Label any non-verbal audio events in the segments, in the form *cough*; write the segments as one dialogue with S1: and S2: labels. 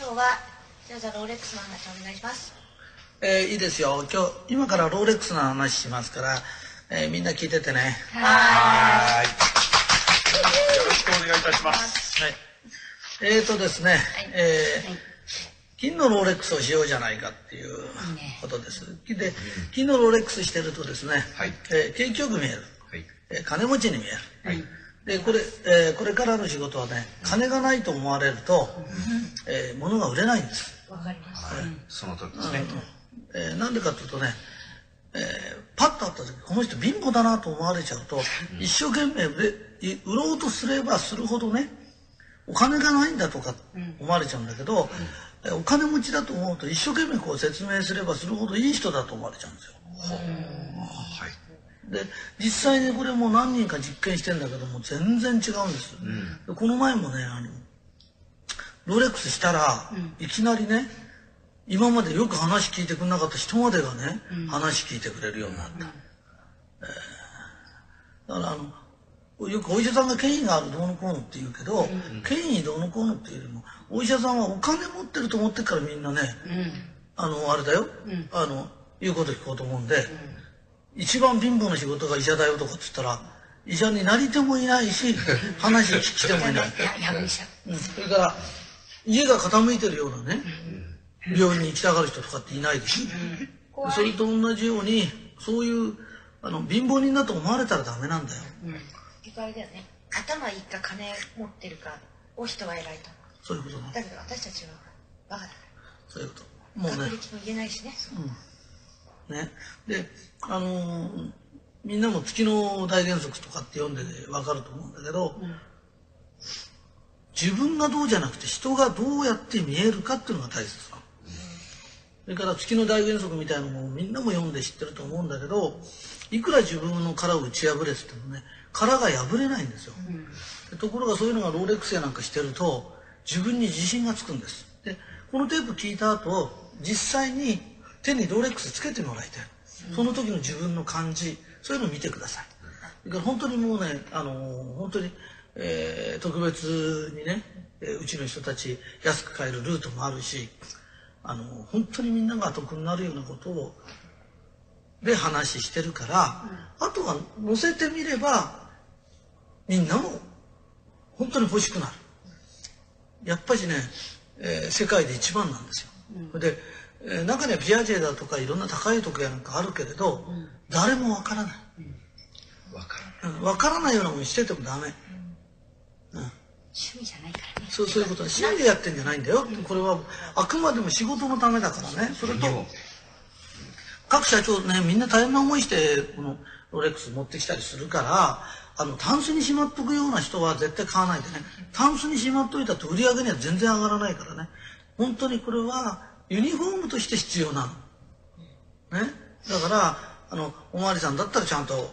S1: 今日はじゃあじゃあローレックスの話お願いします
S2: えーいいですよ今日今からローレックスの話しますから、えーみんな聞いててね
S3: はい。よろしくお願いいたします。
S2: はいえーとですね、えー金のローレックスをしようじゃないかっていうことです。で、金のローレックスしてるとですね、
S3: はい
S2: えー景気よく見える、
S3: はい。
S2: えー金持ちに見える。
S3: はい。
S2: でこれ、えーこれからの仕事はね金がないと思われると、えー物が売れないんです、
S1: わかります
S3: はい。その時ですね。
S2: えーなんでかというとね、えーパッと会った時この人貧乏だなと思われちゃうと、一生懸命売れい売ろうとすればするほどねお金がないんだとか思われちゃうんだけど、えーお金持ちだと思うと一生懸命こう説明すればするほどいい人だと思われちゃうんですよ。
S3: はい。
S2: で実際にこれも何人か実験してんだけども全然違うんです、でこの前もねあのロレックスしたら、いきなりね今までよく話聞いてくれなかった人までがね、話聞いてくれるようになった、えーだからあのよくお医者さんが権威があるどうのこうのって言うけど、権威どうのこうのっていうよりもお医者さんはお金持ってると思ってるからみんなね、あのあれだよ、あの言うこと聞こうと思うんで、一番貧乏な仕事が医者だよとかっつったら医者になり手もいないし話聞き手もいない、*laughs* うん。それから家が傾いてるようなね病院に行きたがる人とかっていないでしょ、それと同じようにそういうあの貧乏人だと思われたらダメなんだよ。
S1: 結局あれだよね。頭いいか金持ってるかを人は偉いと思
S2: そういうことね
S1: うだけど私たちはバカだか
S2: そういうこと。もう
S1: ら
S2: ね。
S1: 学歴も言えないしね。
S2: ね。であのーみんなも月の大原則とかって読んでわかると思うんだけど、自分がどうじゃなくて人がどうやって見えるかっていうのが大切なの、それから月の大原則みたいなのもみんなも読んで知ってると思うんだけどいくら自分の殻を打ち破れててもね殻が破れないんですよ、でところがそういうのがローレックスやなんかしてると自分に自信がつくんです。でこのテープ聞いた後実際に手にローレックスつけてもらいたいその時の自分の感じそういうのを見てください。だから本当にもうねあの本当に、えー特別にね、えーうちの人たち安く買えるルートもあるしあの本当にみんなが得になるようなことをで話してるから、あとは載せてみればみんなも本当に欲しくなる。やっぱりね、えー世界で一番なんですよ、で、えー中にはピアジェだとかいろんな高い時計なんかあるけれど、誰もわからない、
S3: わからない。
S2: うん、わからないようなものしててもダメ、うん、
S1: 趣味じゃないからね。
S2: そうそういうこと。趣味でやってんじゃないんだよ、これはあくまでも仕事のためだからね。それと各社長ねみんな大変な思いしてこのロレックス持ってきたりするからあのタンスにしまっとくような人は絶対買わないでね。タンスにしまっといたって売り上げには全然上がらないからね。本当にこれはユニフォームとして必要なの。ね、だからあのおまわりさんだったらちゃんと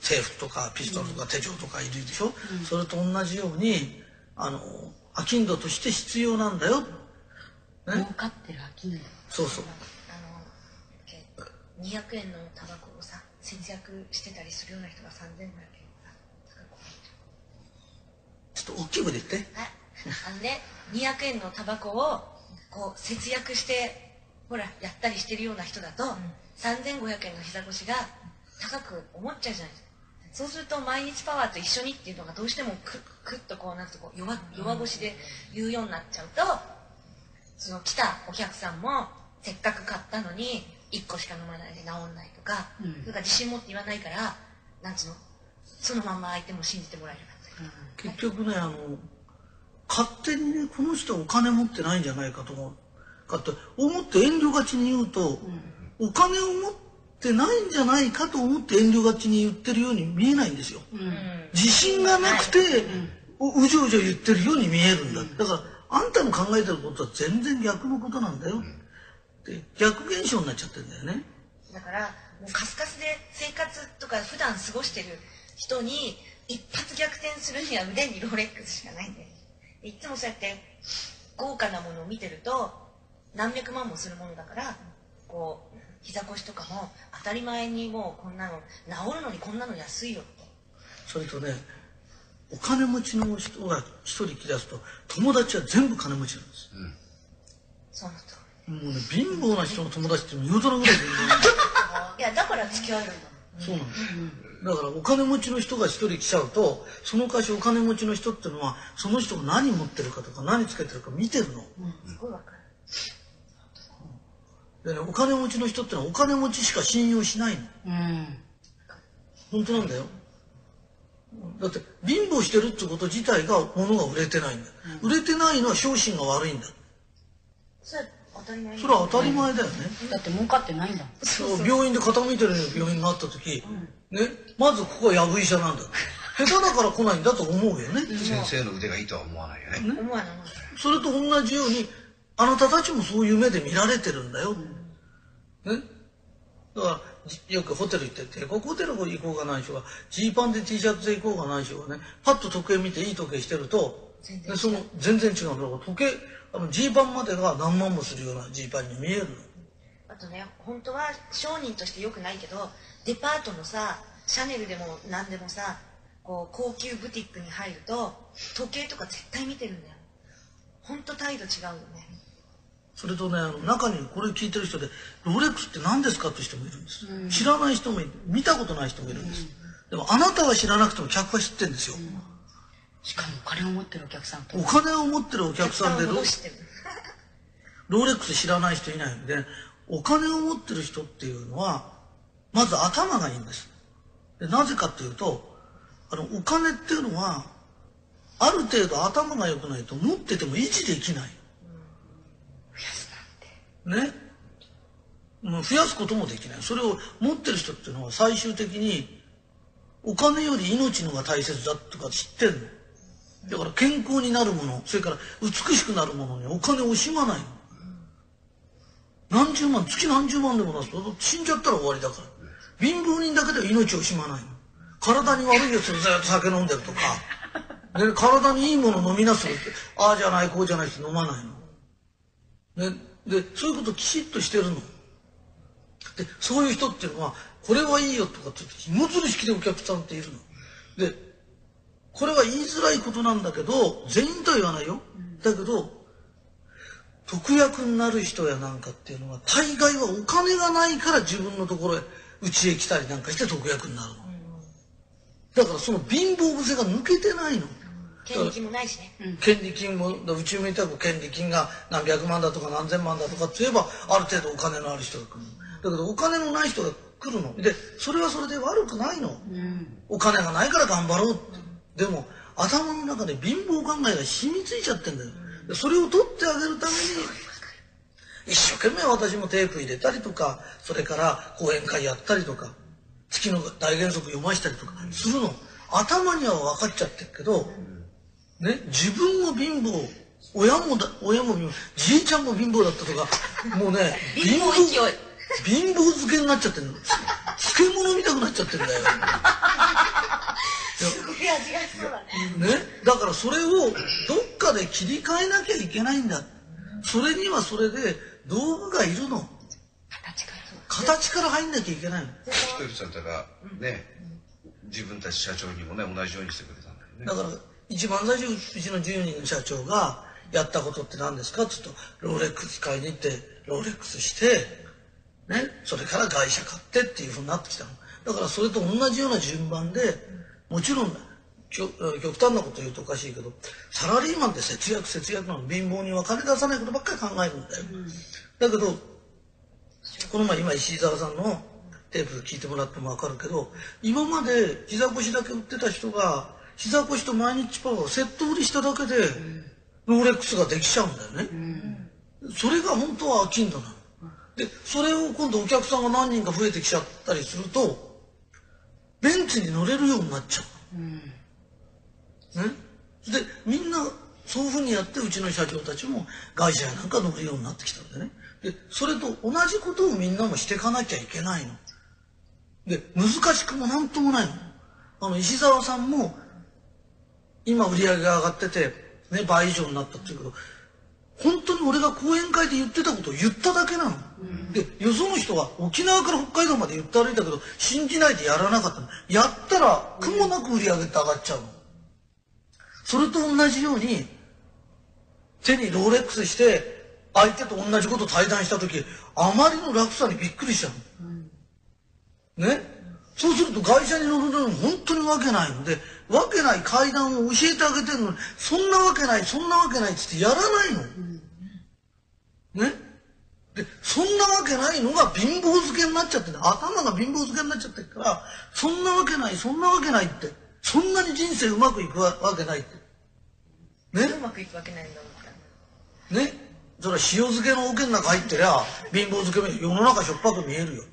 S2: 制服とかピストルとか手錠とかいるでしょ、それと同じようにあの商人として必要なんだよ、
S4: 儲
S2: ね、
S4: かってる商い。
S2: そうそう。
S1: あのけ200円のタバコをさ節約してたりするような人が3500円
S2: ちょっと大きい声で言って。
S1: はいあのね200円のタバコをこう節約してほらやったりしてるような人だと、3500円の膝越しが高く思っちゃうじゃないですか。そうすると毎日パワーと一緒にっていうのがどうしてもクックッとこうなんとこう弱弱腰で言うようになっちゃうとその来たお客さんもせっかく買ったのに1個しか飲まないで治んないとか、
S4: うん。
S1: それから自信持って言わないからなんつうのそのまま相手も信じてもらえるかったり
S2: 結局ねあの勝手にねこの人はお金持ってないんじゃないかと思うかって思って遠慮がちに言うと、お金を持ってないんじゃないかと思って遠慮がちに言ってるように見えないんですよ。自信がなくて、ううじょうじょ言ってるように見えるんだ、だからあんたの考えてることは全然逆のことなんだよ、って逆現象になっちゃってるんだよね。
S1: だからもうカスカスで生活とか普段過ごしてる人に一発逆転するには腕にロレックスしかないんでいつもそうやって豪華なものを見てると何百万もするものだからこう膝腰とかも当たり前にもうこんなの治るのにこんなの安いよって。
S2: それとねお金持ちの人が一人来だすと友達は全部金持ちなんです。
S1: そのと
S2: もうね貧乏な人の友達って言うとらぐらい貧乏
S1: いやだから付き合えるんだ。
S2: そうなんですだからお金持ちの人が一人来ちゃうとその会社お金持ちの人っていうのはその人が何持ってるかとか何つけてるか見てるの。
S1: すごいわかる
S2: でねお金持ちの人ってのはお金持ちしか信用しないの。
S4: うん。
S2: 本当なんだよ。だって貧乏してるってこと自体が物が売れてないんだよ。売れてないのは商品が悪いんだ。
S1: それ
S2: は当たり前だよね。
S4: だって儲かってないんだ。
S2: そう病院で傾いてる病院があった時、ね、まずここはやぶ医者なんだ。下手だから来ないんだと思うよね。
S5: 先生の腕がいいとは思わないよね。
S1: 思わない
S2: それと同じように、あなたたちもそういう目で見られてるんだよ。ね。だから、じよくホテル行って、帝国ホテル行こうがないしは、ジーパンで T シャツで行こうがないしはね、パッと時計見ていい時計してると、
S1: 全然
S2: ね、その全然違うんだから時計、あのジーパンまでが何万もするようなジーパンに見えるの。
S1: あとね本当は商人としてよくないけどデパートのさシャネルでも何でもさこう高級ブティックに入ると時計とか絶対見てるんだよ本当態度違うよね
S2: それとね、中にこれ聞いてる人で、ロレックスって何ですかって人もいるんです。知らない人もいる。見たことない人もいるんです。でもあなたは知らなくても客は知ってるんですよ。
S4: しかもお金を持ってるお客さんと。
S2: お金を持ってるお客さんでロ *laughs* ロレックス知らない人いないんで、お金を持ってる人っていうのは、まず頭がいいんです。でなぜかっていうと、あの、お金っていうのは、ある程度頭が良くないと持ってても維持できない。ね。もう増やすこともできない。それを持ってる人っていうのは最終的に、お金より命の方が大切だとか知ってんの。だから健康になるもの、それから美しくなるものにお金を惜しまないの。何十万、月何十万でも出すと死んじゃったら終わりだから。貧乏人だけでは命を惜しまない。体に悪いやつずっと酒飲んでるとか、で体にいいもの飲みなすって、ああじゃない、こうじゃないって飲まないの。ね、で、そういうこときちっとしてるの。で、そういう人っていうのは、これはいいよとかって、芋づる式でお客さんっているの。で、これは言いづらいことなんだけど、全員とは言わないよ。だけど、特約になる人やなんかっていうのは、大概はお金がないから自分のところへ、うちへ来たりなんかして特約になるの。だからその貧乏癖が抜けてないの。
S1: 権利金もないしね。
S2: 権利金もうちみたく権利金が何百万だとか何千万だとかって言えばある程度お金のある人が来るの。だけどお金のない人が来るのでそれはそれで悪くないの、お金がないから頑張ろうって。でも頭の中で貧乏考えが染みついちゃってんだよ。でそれを取ってあげるために一生懸命私もテープ入れたりとかそれから講演会やったりとか月の大原則読ましたりとかするの。頭には分かっちゃってるけど、ね、自分も貧乏親もだ親も貧乏じいちゃんも貧乏だったとかもうね
S1: 貧乏勢い。
S2: 貧乏漬けになっちゃってるの。漬物みたくなっちゃってんだよ、
S1: い味がしそうだね。
S2: ね、だからそれをどっかで切り替えなきゃいけないんだ。それにはそれで道具がいるの。
S1: 形から。
S2: 形から入んなきゃいけないの。
S5: ひとりさんだからね、自分たち社長にもね同じようにしてくれたんだよね。
S2: だから一番最初うちの10人の社長がやったことって何ですか？って言うとローレックス買いに行ってローレックスして、ね、それから外車買ってっていうふうになってきたの。だからそれと同じような順番でもちろん極端なこと言うとおかしいけどサラリーマンって節約節約なの貧乏人は金出さないことばっかり考えるんだよ、だけどこの前今石井沢さんのテープ聞いてもらっても分かるけど今まで膝腰だけ売ってた人が膝腰と毎日パワーをセット売りしただけでローレックスができちゃうんだよね、それが本当は飽きんだな。でそれを今度お客さんが何人か増えてきちゃったりするとベンツに乗れるようになっちゃう、ね、でみんなそういうふうにやってうちの社長たちも会社やなんか乗るようになってきたんでね。でそれと同じことをみんなもしていかなきゃいけないの。で難しくもなんともないの。あの石澤さんも今売り上げが上がってて、ね、倍以上になったっていうけど本当に俺が講演会で言ってたことを言っただけなの、でよその人は沖縄から北海道まで言って歩いたけど信じないでやらなかったの。やったら苦もなく売り上げって上がっちゃうのそれと同じように手にローレックスして相手と同じこと対談した時あまりの楽さにびっくりしたの。ね？そうすると会社に乗るのに本当にわけないのでわけない階段を教えてあげてるのにそんなわけないそんなわけないっつってやらないの。ね？でそんなわけないのが貧乏漬けになっちゃってて頭が貧乏漬けになっちゃってるからそんなわけないそんなわけないってそんなに人生うまくいくわけないって。ね
S1: うまくいくわけないんだもんか
S2: ねそれは塩漬けの桶の中入ってりゃ貧乏漬けも世の中しょっぱく見えるよ。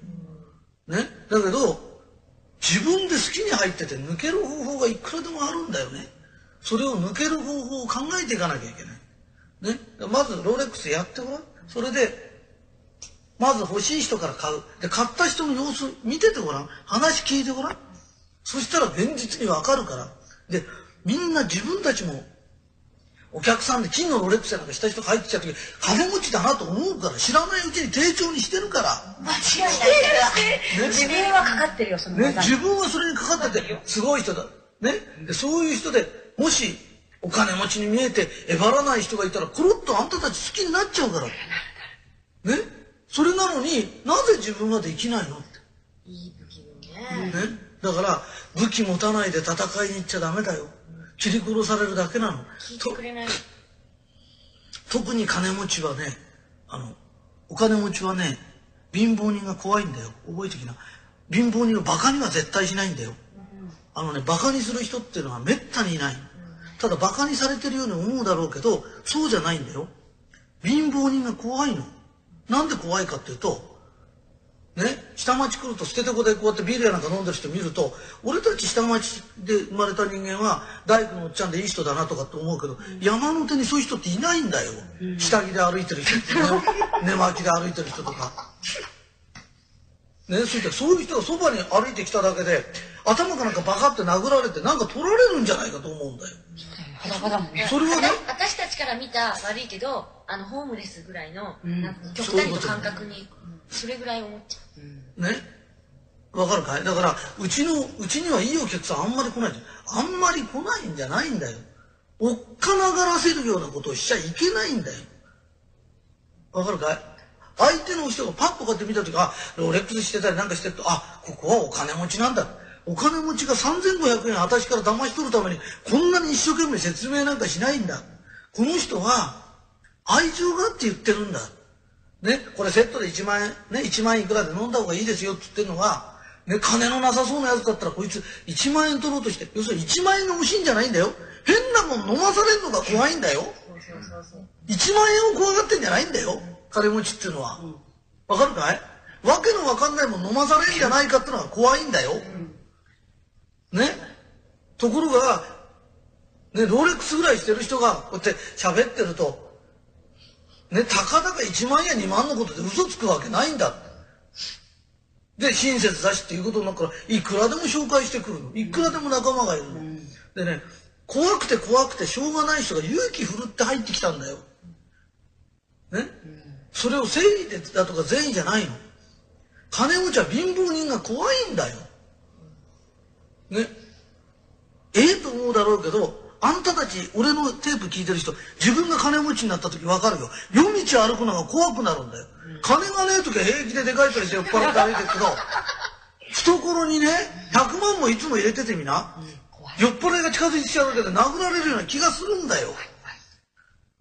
S2: ねだけど自分で好きに入ってて抜ける方法がいくらでもあるんだよね。それを抜ける方法を考えていかなきゃいけない。ねまずロレックスやってごらん。それでまず欲しい人から買う。で買った人の様子見ててごらん。話聞いてごらん。そしたら現実にわかるから。でみんな自分たちもお客さんで金のロレックスなんかした人が入ってきた時金持ちだなと思うから知らないうちに丁重にしてるから、
S4: 間違いない自分はかかってるよその
S2: ね、自分はそれにかかっててすごい人だ、ね、でそういう人でもしお金持ちに見えてえばらない人がいたらコロッとあんたたち好きになっちゃうから。ね。それなのになぜ自分はできないの？って
S1: いい武器のね、
S2: ね、だから武器持たないで戦いに行っちゃダメだよ切り殺されるだけなの。
S1: 聞いてくれない。
S2: 特に金持ちはねあのお金持ちはね貧乏人が怖いんだよ。覚えてきな。貧乏人をバカには絶対しないんだよ。あのねバカにする人っていうのはめったにいない。ただバカにされてるように思うだろうけどそうじゃないんだよ。貧乏人が怖いの。なんで怖いかっていうとね、下町来ると捨ててこでこうやってビールやなんか飲んでる人見ると俺たち下町で生まれた人間は大工のおっちゃんでいい人だなとかって思うけど、山の手にそういう人っていないんだよ、下着で歩いてる人って、ね、*laughs* 寝巻きで歩いてる人とか。ね、そういったそういう人がそばに歩いてきただけで頭かなんかバカって殴られてなんか取られるんじゃないかと思うんだよ。それはね *laughs*
S1: ちから見た悪いけどあのホームレスぐらいの、
S4: ん。
S1: なんか極端の感覚にそれぐらい思っちゃう。
S2: ね？わかるかい？だからうちのうちにはいいお客さんあんまり来ないあんまり来ないんじゃないんだよ。おっかながらせるようなことをしちゃいけないんだよ。わかるかい？相手の人がパッとこうやって見た時あロレックスしてたりなんかしてるとあここはお金持ちなんだ。お金持ちが3500円私から騙し取るためにこんなに一生懸命説明なんかしないんだこの人は愛情があって言ってるんだね、これセットで1万円、ね、1万いくらで飲んだ方がいいですよって言ってるのが、ね、金のなさそうなやつだったらこいつ1万円取ろうとして、要するに1万円が欲しいんじゃないんだよ。変なもん飲まされるのが怖いんだよ。1万円を怖がってんじゃないんだよ。金持ちっていうのは。わかるかい？わけのわかんないもん飲まされるんじゃないかってのが怖いんだよ。ね？ところが、ね、ロレックスぐらいしてる人がこうやって喋ってると、ね、たかだか1万や2万のことで嘘つくわけないんだ。で、親切だしっていうことになるから、いくらでも紹介してくるの。いくらでも仲間がいるの。でね、怖くて怖くてしょうがない人が勇気振るって入ってきたんだよ。ね、それを正義でだとか善意じゃないの。金持ちは貧乏人が怖いんだよ。ね？ええと思うだろうけど、あんたたち、俺のテープ聞いてる人、自分が金持ちになった時分かるよ。夜道歩くのが怖くなるんだよ。金がねえ時は平気ででかいからして酔っ払って歩いてるけど、*laughs* 懐にね、100万もいつも入れててみな。酔っ払いが近づいてきちゃうだけで殴られるような気がするんだよ。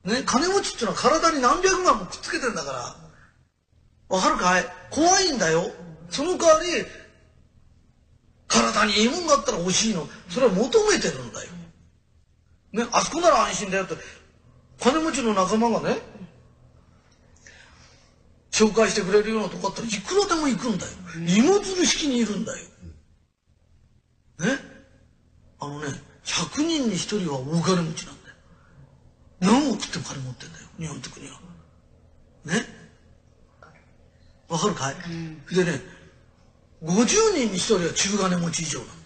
S2: ね、金持ちっていうのは体に何百万もくっつけてんだから。わかるかい？怖いんだよ。その代わり、体にいいもんがあったら欲しいの。それは求めてるんだよ。ね、あそこなら安心だよって、金持ちの仲間がね、紹介してくれるようなとこあったらいくらでも行くんだよ。芋づる式にいるんだよ。ね？あのね、100人に1人は大金持ちなんだよ。何億っても金持ってんだよ、日本って国は。ね？わかるかい、でね、50人に1人は中金持ち以上なんだよ。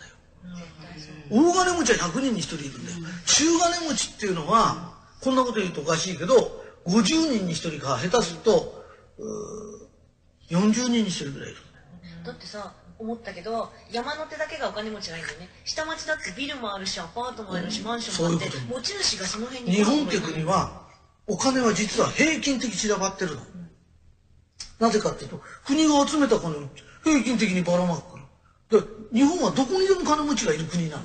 S2: 大金持ちは100人に1人いるんだよ。中金持ちっていうのは、こんなこと言うとおかしいけど、50人に1人か下手すると、うー40人に1人ぐらいいる。
S1: だってさ思ったけど山の手だけがお金持ちがいいんだよね下町だってビルもあるしアパートもあるしマンションもあって持ち主がその辺に
S2: 日本って国はお金は実は平均的に散らばってるの。なぜかっていうと、国が集めた金を平均的にばらまくから。で、日本はどこにでも金持ちがいる国なの。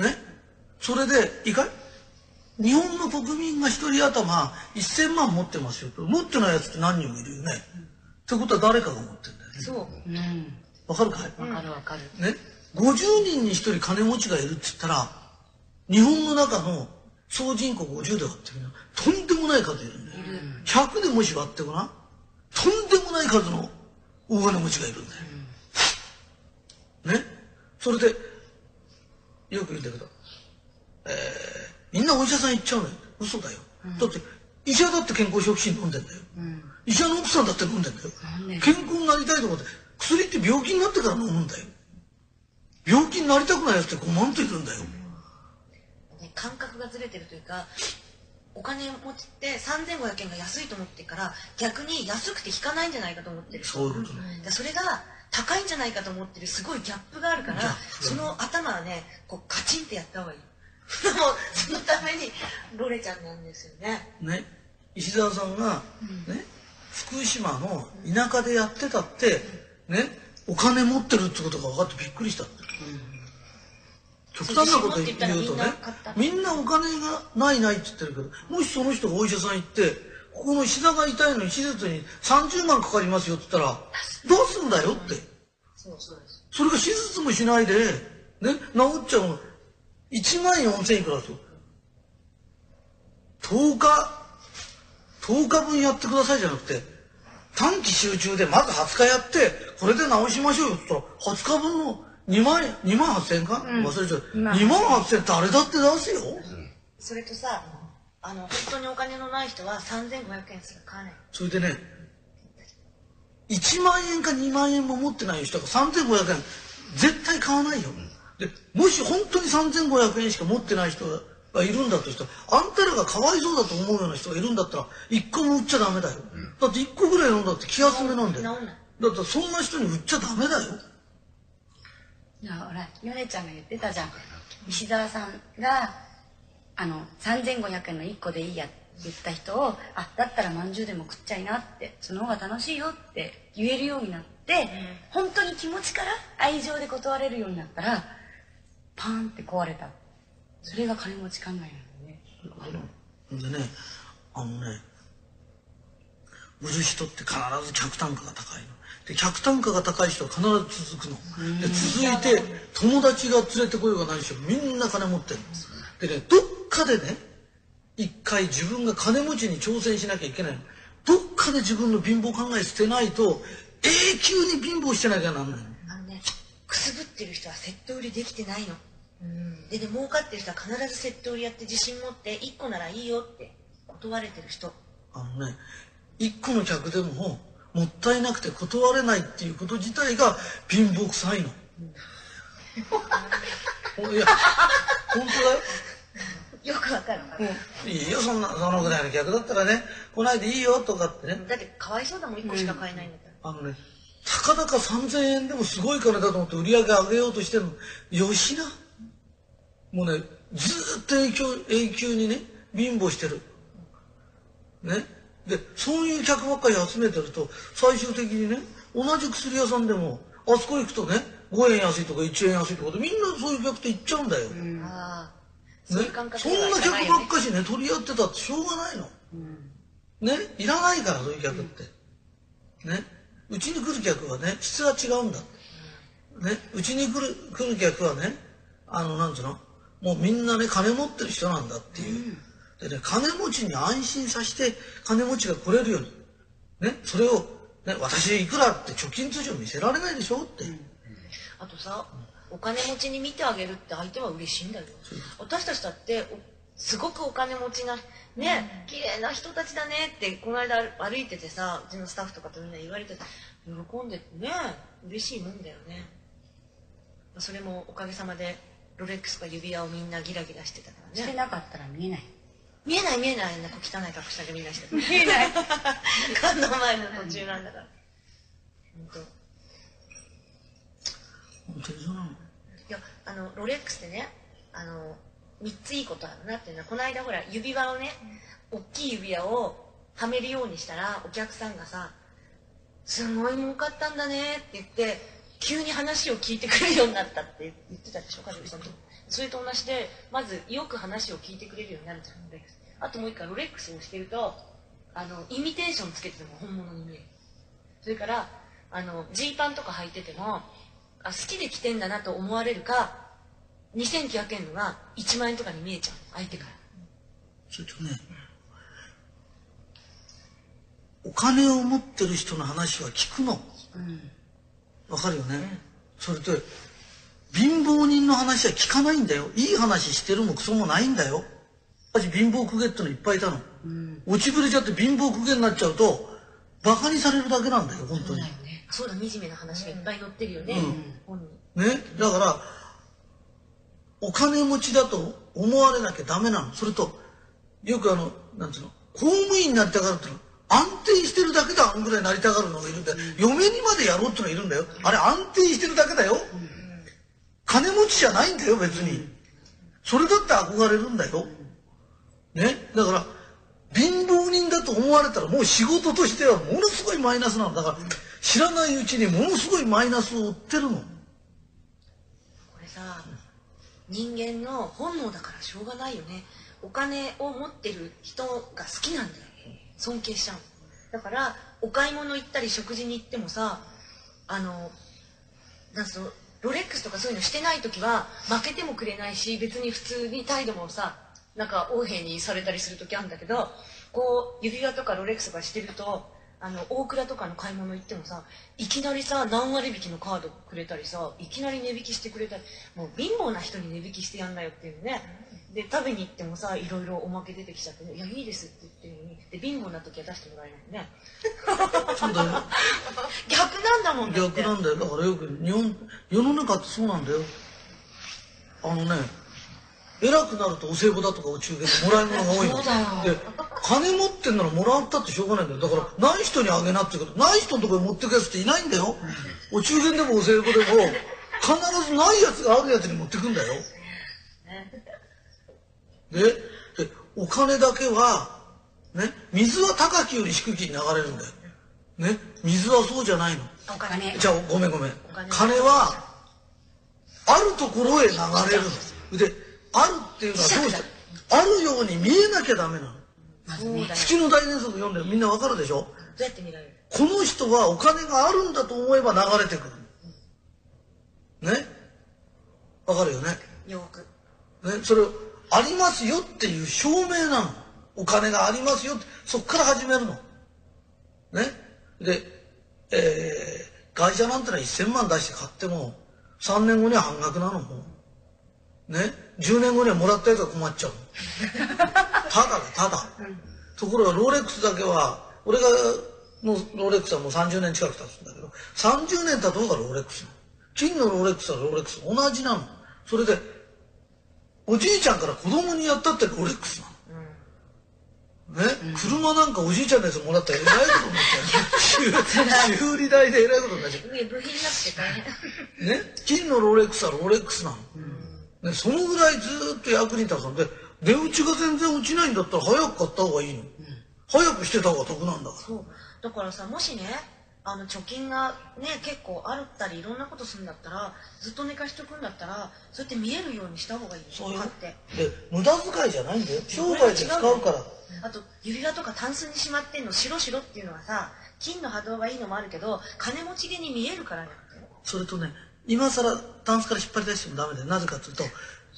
S2: ね。それで、いいかい日本の国民が一人頭1000万持ってますよと。持ってないやつって何人もいるよね。ってことは誰かが持ってんだよね。
S1: そう
S4: うん。
S2: わかるかい？
S4: わかるわかる。
S2: ね、50人に1人金持ちがいるって言ったら、日本の中の総人口50で割ってみな。とんでもない数いるんだよ。100でもし割ってごらん。とんでもない数の大金持ちがいるんだよ。ね。それで、よく言うんだけど、えー、みんなお医者さん行っちゃうのよ。嘘だよ。だって、医者だって健康食品飲んでんだよ。医者の奥さんだって飲んでんだよ。健康になりたいと思って、薬って病気になってから飲むんだよ。病気になりたくないやつって5万といるんだよ。
S1: ね感覚がずれてるというかお金持ちって3500円が安いと思ってるから逆に安くて引かないんじゃないかと思ってる
S2: そういうことね。
S1: でそれが高いんじゃないかと思ってるすごいギャップがあるからその頭はねこうカチンってやった方がいい。*laughs* そのためにロレちゃんなんですよね。
S2: ね、石澤さんが、ね、福島の田舎でやってたって、ね、お金持ってるってことが分かってびっくりした。って。極端なこと言うとね
S1: みんな
S2: お金がないないって言ってるけど、もしその人がお医者さん行って、ここの膝が痛いのに手術に30万かかりますよって言ったら、どうすんだよって。
S1: そうそうです
S2: それが手術もしないで、ね、治っちゃうの。1万4000いくらですよ。10日、10日分やってくださいじゃなくて、短期集中でまず20日やって、これで治しましょうよって言ったら、20日分の2万円、2万8000円か、忘れちゃう。2万8000円誰だって出すよ。
S1: それとさあの本当にお金のない人は3500円すら買わない
S2: それでね、1万円か2万円も持ってない人が3500円絶対買わないよ。で、もし本当に3500円しか持ってない人がいるんだとしたら、あんたらがかわいそうだと思うような人がいるんだったら、1個も売っちゃダメだよ。だって1個ぐらい飲んだって気休めなんだよ。だってそんな人に売っちゃダメだよ。
S4: いやほらヨネちゃんが言ってたじゃん石澤さんがあの3500円の1個でいいやって言った人をあだったらまんじゅうでも食っちゃいなってその方が楽しいよって言えるようになって、本当に気持ちから愛情で断れるようになったらパーンって壊れたそれが金持ち考えなのね
S2: でね、あのね、売る人って必ず客単価が高いの。で、客単価が高い人は必ず続くの。で、続いて、友達が連れてこようが何しろみんな金持ってるんです。でね、どっかでね、一回自分が金持ちに挑戦しなきゃいけないの。どっかで自分の貧乏考え捨てないと、永久に貧乏してなきゃなんないの。
S1: あのねくすぶってる人はセット売りできてないのでね儲かってる人は必ずセット売りやって自信持って1個ならいいよって断れてる人
S2: あのね、一個の客でももったいなくて断れないっていうこと自体が貧乏くさいの。*laughs* ほいや、本当だよ。
S1: よくわかる
S2: うん、いいよ、そんな、そのぐらいの客だったらね、来ないでいいよとかってね。
S1: だってかわいそうだもん1個しか買えないんだったら、
S2: あのね、たかだか3000円でもすごい金だと思って売り上げ上げようとしてるの。よしな。もうね、ずーっと永久、永久にね、貧乏してる。ね。で、そういう客ばっかり集めてると、最終的にね、同じ薬屋さんでも、あそこ行くとね、5円安いとか1円安いとかで、みんなそういう客って行っちゃうんだよ。
S1: ういう感覚
S2: そんな客ばっかしね、取り合ってたってしょうがないの。ね。いらないから、そういう客って。ね。うちに来る客はね、質が違うんだ。ね。うちに来る、来る客はね、あの、なんつうの？もうみんなね、金持ってる人なんだっていう。でね、金持ちに安心させて、金持ちが来れるように。ね。それを、ね、私いくらって貯金通帳見せられないでしょって。
S1: あとさお金持ちに見てあげるって相手は嬉しいんだよ。私たちだっておすごくお金持ちなね綺麗な人たちだねってこの間歩いててさうちのスタッフとかとみんな言われてた喜んでてね嬉しいもんだよね。それもおかげさまでロレックスか指輪をみんなギラギラしてたからね。
S4: してなかったら見えない。
S1: 見えない見えない。あんな小汚い格好したけみんなして見えない。*laughs* 観音前の途中なんだから。本当
S2: 本当にそうなの？
S1: あのロレックスってねあの3ついいことあるなっていうのはこの間ほら指輪をね大きい指輪をはめるようにしたらお客さんがさ「すごい儲かったんだね」って言って急に話を聞いてくれるようになったって言ってたでしょ和樹さんと。それと同じでまずよく話を聞いてくれるようになるじゃんロレックスあともう一回ロレックスをしてるとあのイミテーションつけてても本物に見える。それからあのジーパンとか履いててもあ好きで着てんだなと思われるか2900円のが1万円とかに見えちゃう相手から。
S2: それとねお金を持ってる人の話は聞くの。わかるよね、それと貧乏人の話は聞かないんだよ。いい話してるもクソもないんだよ。私貧乏公家ってのいっぱいいたの、落ちぶれちゃって貧乏公家になっちゃうとバカにされるだけなんだよ本当に、
S1: そうだ惨めな話がいっぱい載ってるよね、本に。
S2: ね？だからお金持ちだと思われなきゃダメなの。それとよくあのなんつうの？公務員になりたがるっての。は安定してるだけであんぐらいなりたがるのがいるんだよ。嫁にまでやろうってのがいるんだよ。あれ安定してるだけだよ。金持ちじゃないんだよ別に。それだって憧れるんだよ。ね？だから貧乏人だと思われたらもう仕事としてはものすごいマイナスなのだから知らないうちにものすごいマイナスを負ってるの。
S1: これさ人間の本能だからしょうがないよね。お金を持ってる人が好きなんだよ。尊敬しちゃうだからお買い物行ったり食事に行ってもさあのなんつうのロレックスとかそういうのしてない時は負けてもくれないし別に普通に態度もさなんか横柄にされたりする時あるんだけどこう指輪とかロレックスとかしてるとあの大倉とかの買い物行ってもさいきなりさ何割引きのカードくれたりさいきなり値引きしてくれたりもう貧乏な人に値引きしてやんなよっていうね。で食べに行ってもさいろいろおまけ出てきちゃってね「いやいいです」って言ってるのに。で貧乏な時は出してもらえないね。
S2: そうだよ。*laughs*
S1: 逆なんだもんだって。
S2: 逆なんだよ。だからよく日本世の中ってそうなんだよ。あのね偉くなるとお歳暮だとかお中元でもらい物が多いの。
S1: そうだよ
S2: で金持ってんならもらったってしょうがないんだよ。だからない人にあげなって言うけどない人のところに持ってくやつっていないんだよ。お中元でもお歳暮でも必ずないやつがあるやつに持ってくんだよ。ででお金だけはね水は高きより低きに流れるんだよ。ね水はそうじゃないの。
S1: お金。
S2: じゃあごめんごめん。
S1: 金。
S2: 金はあるところへ流れるの。であるっていうのはどうしてあるように見えなきゃダメなの月の大原則読んでみんなわかるでしょ？
S1: どうやって見られる
S2: この人はお金があるんだと思えば流れてくる。ね？わかるよね？
S1: よく。
S2: ね？それをありますよっていう証明なの。お金がありますよって。そっから始めるの。ね？で、えー会社なんてのは1000万出して買っても3年後には半額なのもう。ね？10年後にはもらったやつが困っちゃうの。*laughs* ただだただ、ところがローレックスだけは俺がのローレックスはもう30年近く経つんだけど30年経とうがローレックス金のローレックスはローレックス。同じなの。それでおじいちゃんから子供にやったってロレックスなの。ね、車なんかおじいちゃんのやつもらったらえらいことになっちゃう。修 *laughs* 修理代でえらいことになっちゃ
S1: 上部品なくて大変
S2: う。ね、金のロレックスはロレックスなの。ね、そのぐらいずーっと役に立つんで、値打ちが全然落ちないんだったら早く買った方がいいの。早くしてた方が得なんだから。
S1: そうだからさもしねあの貯金がね結構あるったりいろんなことするんだったらずっと寝かしとくんだったらそうやって見えるようにした方がいいよ
S2: そうよ
S1: 買って
S2: で、無駄遣いじゃないんだよ。商売で使うから。
S1: あと指輪とかタンスにしまってんの白白っていうのはさ金の波動がいいのもあるけど金持ちげに見えるからなんだよ
S2: それとね、今更タンスから引っ張り出してもダメで、なぜかというと、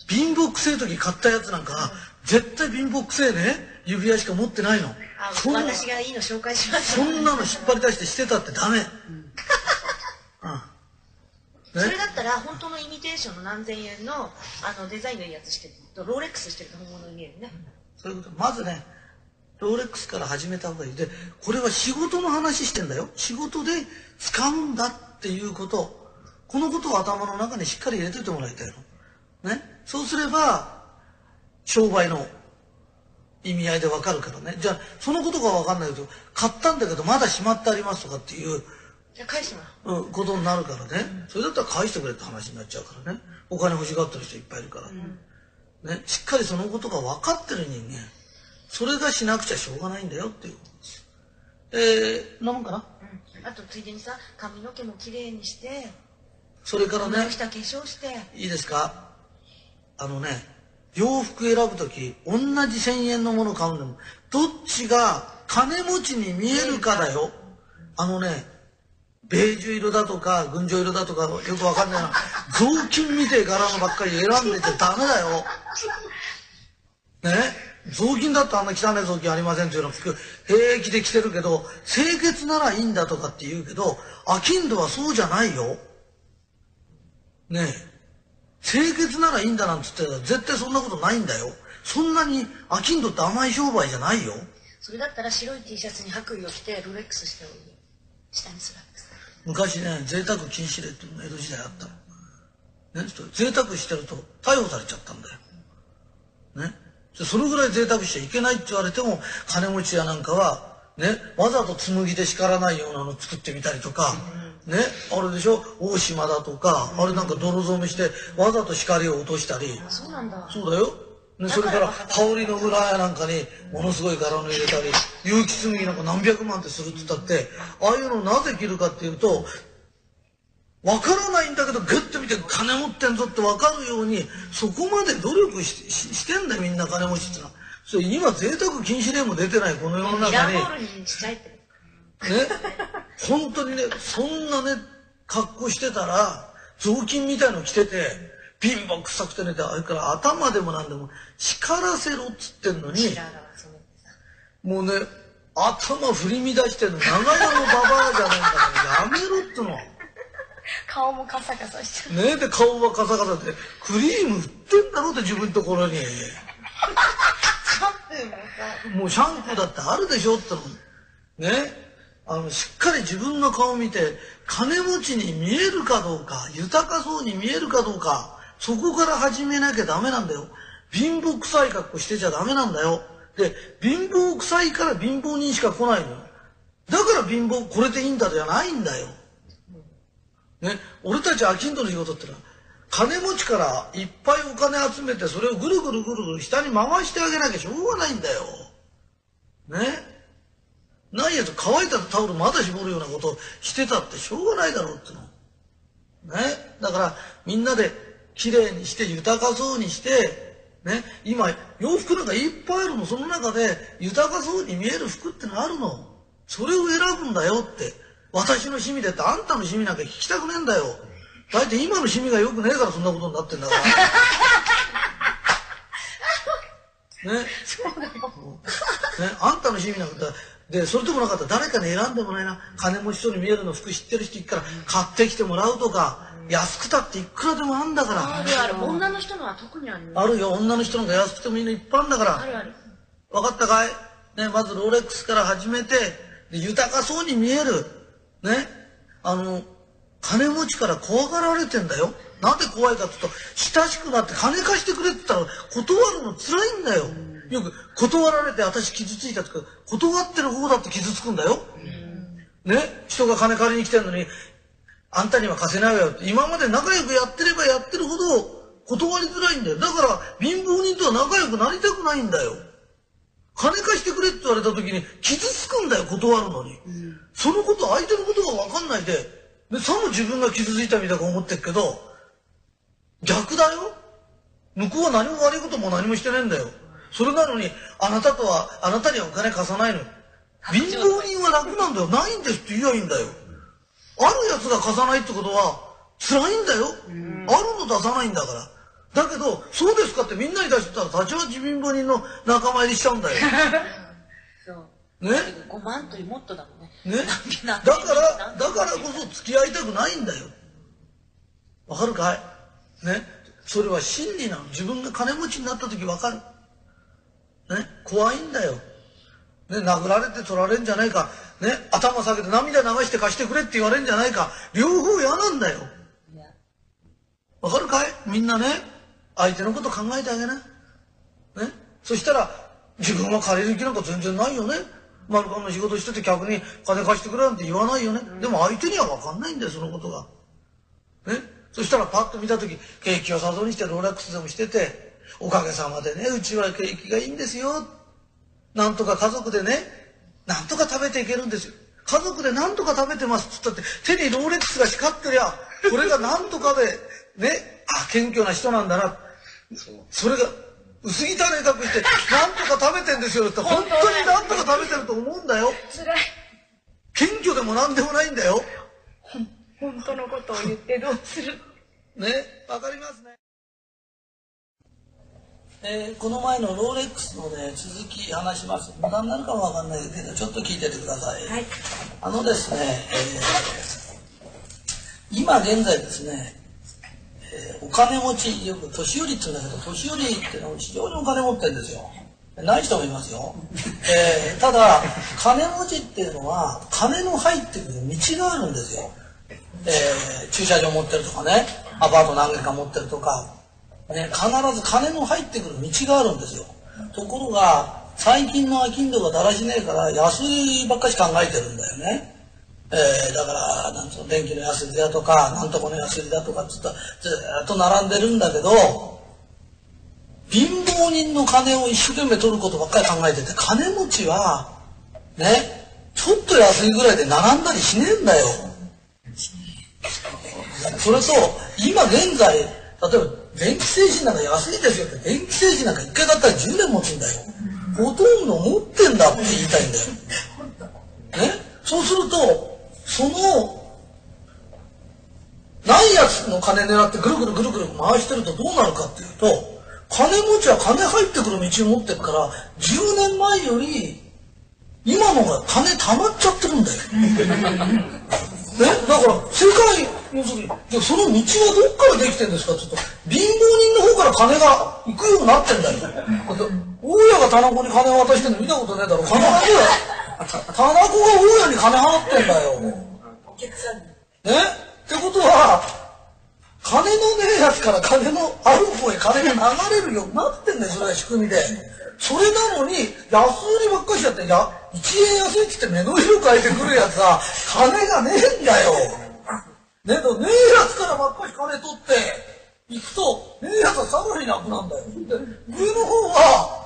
S2: 貧乏くせえ時買ったやつなんか、絶対貧乏くせえね、指輪しか持ってないの。
S1: あ
S2: そんな
S1: 私がいいの紹介します
S2: そんなの引っ張り出してしてたってダメ。うん。*laughs*
S1: それ
S2: ね。
S1: だったら本当のイミテーションの何千円のあのデザインのいいやつしてるとローレックスしてると本物に見えるね
S2: そういうこと。まずね、ローレックスから始めた方がいい。で、これは仕事の話してんだよ。仕事で使うんだっていうこと。このことを頭の中にしっかり入れといてもらいたいの。ね？そうすれば、商売の意味合いでわかるからね。じゃあ、そのことがわかんないと、買ったんだけどまだしまってありますとかっていう、
S1: じゃあ返してもらおう
S2: うん、ことになるからね、それだったら返してくれって話になっちゃうからねお金欲しがってる人いっぱいいるから、ね、しっかりそのことが分かってる人間それがしなくちゃしょうがないんだよっていうことです。えー、なもんかな？
S1: うんあとついでにさ髪の毛もきれいにして
S2: それからね
S1: 化粧して
S2: いいですか？あのね、洋服選ぶとき、同じ1000円のもの買うんでも、どっちが金持ちに見えるかだよ。あのね、ベージュ色だとか、群青色だとか、よくわかんないな。雑巾みてえ柄のばっかり選んでちゃダメだよ。ね？雑巾だってあんな汚い雑巾ありませんっていうの服平気で着てるけど、清潔ならいいんだとかって言うけど、アキンドはそうじゃないよ。ねえ。清潔ならいいんだなんつってたら絶対そんなことないんだよ。そんなにアキンドって甘い商売じゃないよ。
S1: それだったら白い T シャツに白衣を着てロレックスしておいて下にスラックス
S2: 昔ね、贅沢禁止令っていうのが江戸時代あったの。ね、ちょっと贅沢してると逮捕されちゃったんだよ。ね。でそのぐらい贅沢しちゃいけないって言われても、金持ちやなんかは、ね、わざと紬で叱らないようなの作ってみたりとか、ね、あれでしょ、大島だとか、あれなんか泥染めして、わざと光を落としたり、
S1: そうなんだ。
S2: そうだよ。ね、それから、羽織の裏やなんかに、ものすごい柄の入れたり、有機紬なんか何百万ってするって言ったって、ああいうのをなぜ着るかっていうと、わからないんだけど、グッと見て金持ってんぞってわかるように、そこまで努力しししてんだよ、みんな金持ちってのは。それ今、贅沢禁止令も出てないこの世の
S1: ミラ
S2: 中に、
S1: ーボールにしちゃえって。
S2: ね、本当にね、そんなね、格好してたら、雑巾みたいの着てて、貧乏臭くてね、あれから頭でもなんでも叱らせろっつってんのに、もうね、頭振り乱してんの、長屋のババアじゃないんだから、やめろっての。
S4: 顔もカサカサしちゃう
S2: ねで、顔はカサカサで、クリーム売ってんだろって自分のところに。*laughs* もうシャンプーだってあるでしょっての。ね。あの、しっかり自分の顔を見て、金持ちに見えるかどうか、豊かそうに見えるかどうか、そこから始めなきゃダメなんだよ。貧乏臭い格好してちゃダメなんだよ。で、貧乏臭いから貧乏人しか来ないのよ。だから貧乏、これでいいんだじゃないんだよ。ね、俺たちアキンドの仕事ってのは、金持ちからいっぱいお金集めて、それをぐるぐるぐるぐる下に回してあげなきゃしょうがないんだよ。ね？ないやつ乾いたタオルまだ絞るようなことしてたってしょうがないだろうっての。ね。だからみんなで綺麗にして豊かそうにして、ね。今洋服なんかいっぱいあるの。その中で豊かそうに見える服ってのがあるの。それを選ぶんだよって。私の趣味でってあんたの趣味なんか聞きたくねえんだよ。だいたい今の趣味が良くねえからそんなことになってんだから。*laughs* ね。ね、あんたの趣味なんかでそれともなかった。ら誰かに選んでもないな。金持ちそうに見えるの服知ってる人いっから買ってきてもらうとか、安くたっていくらでもあんだから。
S1: あるある。女の人のは特にある。よ
S2: あるよ。女の人なんか安くてもいいのいっぱいあんだから。
S1: あるある。
S2: 分かったかい、ね、まずロレックスから始めてで豊かそうに見える。ね。あの金持ちから怖がられてんだよ。なんで怖いかって言うと親しくなって金貸してくれって言ったら断るの辛いんだよよく断られて私傷ついたとか断ってる方だって傷つくんだよ。ね？人が金借りに来てんのにあんたには貸せないわよって。今まで仲良くやってればやってるほど断りづらいんだよ。だから貧乏人とは仲良くなりたくないんだよ。金貸してくれって言われた時に傷つくんだよ断るのに、そのこと相手のことが分かんないで。でさも自分が傷ついたみたいに思ってるけど逆だよ。向こうは何も悪いことも何もしてないんだよ。それなのにあなたとはあなたにはお金貸さないの貧乏人は楽なんだよないんですって言えばいいんだよ。あるやつが貸さないってことは辛いんだよ。あるの出さないんだから。だけどそうですかってみんなに出してたらたちまち貧乏人の仲間入りしちゃうんだよ。*laughs* ね
S1: ？5万ともっとだもんね。
S2: ね？
S1: な
S2: だからだからこそ付き合いたくないんだよ。わかるかい？ね？それは真理なの。自分が金持ちになった時わかるね怖いんだよ。ね殴られて取られんじゃないか。ね頭下げて涙流して貸してくれって言われんじゃないか。両方嫌なんだよ。わかるかい？みんなね相手のこと考えてあげな。ねそしたら自分は借りる気なんか全然ないよね。マルカンの仕事してて客に金貸してくれなんて言わないよね、でも相手には分かんないんだよそのことが。ねそしたらパッと見た時景気をさそうにしてロレックスでもしてておかげさまでねうちは景気がいいんですよなんとか家族でね、なんとか食べていけるんですよ。家族でなんとか食べてますっつったって、手にローレックスが光ってりゃ、これがなんとかで、ね、あ、謙虚な人なんだな。それが、薄汚い隠して、なんとか食べてんですよって、本当になんとか食べてると思うんだよ。
S4: 辛い
S2: 謙虚でもなんでもないんだよ。
S4: 本当のことを言ってどうする
S2: ね、わかりますね。えーこの前のローレックスのね、続き話します。無駄になるかもわかんないけど、ちょっと聞いててください。
S1: はい
S2: あのですね、えー今現在ですね、えーお金持ち、よく年寄りって言うんだけど、年寄りってのは非常にお金持ってるんですよ。ない人もいますよ。えーただ、金持ちっていうのは、金の入ってくる道があるんですよ。えー駐車場持ってるとかね、アパート何軒か持ってるとか、ね、必ず金の入ってくる道があるんですよ。ところが、最近の商人がだらしねえから、安売りばっかし考えてるんだよね。えーだから、なんつうの、電気の安売りだとか、なんとかの安売りだとかっつったら、ずっと並んでるんだけど、貧乏人の金を一生懸命取ることばっかり考えてて、金持ちは、ね、ちょっと安いぐらいで並んだりしねえんだよ。それと、今現在、例えば、電気製品なんか安いですよって、電気製品なんか一回買ったら10年持つんだよ。ほとんど持ってんだって言いたいんだよ。ねそうすると、その、ないやつの金狙ってぐるぐるぐるぐる回してるとどうなるかっていうと、金持ちは金入ってくる道を持ってるから、10年前より、今のが金溜まっちゃってるんだよ。ね、だから世界要するにでその道はどっからできてんですか？って言うと貧乏人の方から金が行くようになってんだよ。だって大家が棚子に金を渡してんの見たことねえだろ。必ず棚子が大家に金払ってんだよ。ね？ってことは金のねえやつから金のある方へ金が流れるようになってんだよそれが仕組みで。それなのに安売りばっかりしちゃってや1円安いっつって目の色変えてくるやつは金がねえんだよねえとねえやつからばっかり金取って行くとねえやつはさらにななんだよ。で上の方は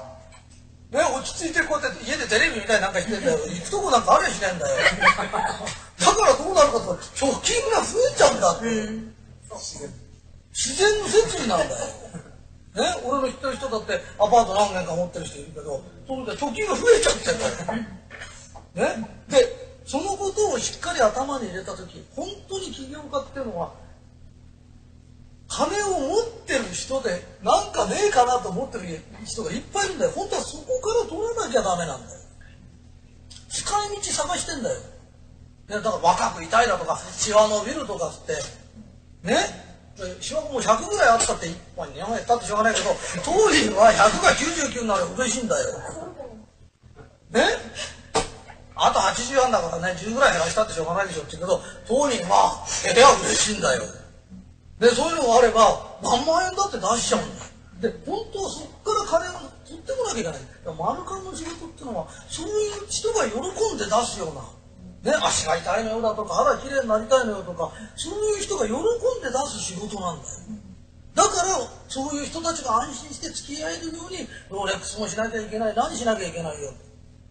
S2: ね、落ち着いてこうやって家でテレビ見たりなんかしてんだよ。行くとこなんかありゃしねえんだよ。*laughs* だからどうなるかと貯金が増えちゃうんだって、自然の摂理なんだよ。ね、俺の知ってる人だってアパート何軒か持ってる人いるけどそれで貯金が増えちゃってんだよ。ね、でそのことをしっかり頭に入れた時本当に起業家っていうのは金を持ってる人でなんかねえかなと思ってる人がいっぱいいるんだよ。本当はそこから取らなきゃダメなんだよ。使い道探してんだよ。ねだから若くいたいだとかシワ伸びるとかっつってね？シワもう100ぐらいあったって、まあ、日本やったってしょうがないけど当人は100が99になる嬉しいんだよ。ね？あと80あんだからね10ぐらい減らしたってしょうがないでしょって言うけど当人はええや嬉しいんだよ。でそういうのがあれば何万円だって出しちゃうんだよ。で本当はそこから金を取ってこなきゃいけない。だからマルカンの仕事っていうのはそういう人が喜んで出すような。ね、足が痛いのよだとか肌きれいになりたいのよとかそういう人が喜んで出す仕事なんだよ。だからそういう人たちが安心して付き合えるようにローレックスもしなきゃいけない。何しなきゃいけないよ、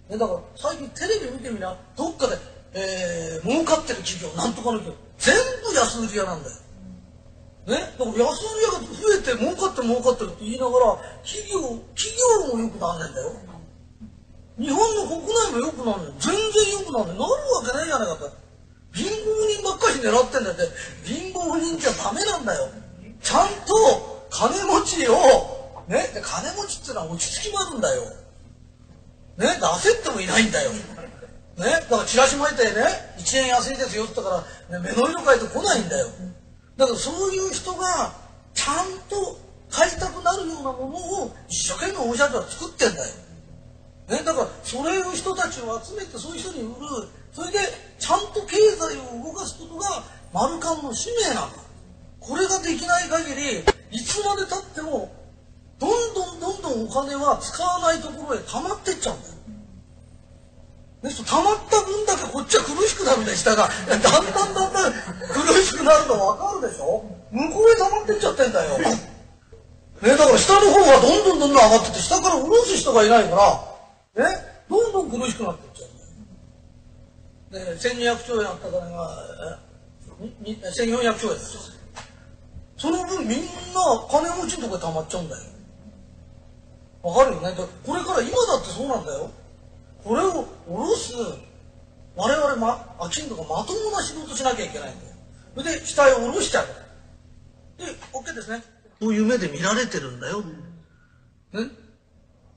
S2: ね、だから最近テレビ見てみなどっかで、えー、儲かってる企業なんとかの企業全部安売り屋なんだよ。ね、だから安売り屋が増えて儲かってる儲かってるって言いながら企業企業もよくなんねんだよ。日本の国内も良くなるの全然良くなるのなるわけないじゃないかと。貧乏人ばっかり狙ってんだよって。貧乏人じゃダメなんだよ。ちゃんと金持ちをね？で金持ちってのは落ち着きもあるんだよ。ね焦ってもいないんだよ。ねだからチラシ巻いてね1円安いですよって言ったから、ね、目の色変えてこないんだよ。だからそういう人がちゃんと買いたくなるようなものを一生懸命お社長は作ってんだよ。ね、だからそれを人たちを集めてそういう人に売る。それでちゃんと経済を動かすことがマルカンの使命なんだこれができない限りいつまでたってもどんどんどんどんお金は使わないところへ溜まってっちゃう。んだよね、そ溜まった分だけこっちは苦しくなるんだよ下が。だんだんだんだん苦しくなるの分かるでしょ？向こうへ溜まってっちゃってんだよ。ね、だから下の方はどんどんどんどん上がってて下から下ろす人がいないから。ねどんどん苦しくなってっちゃう。んだよで1200兆円あった金が1400兆円ですよその分みんな金持ちのところで溜まっちゃうんだよ。わかるよね。だこれから今だってそうなんだよ。これを下ろす我々まあきんとかまともな仕事しなきゃいけないんだよ。それで死体を下ろしちゃう。で OK ですね。こういう目で見られてるんだよ、ね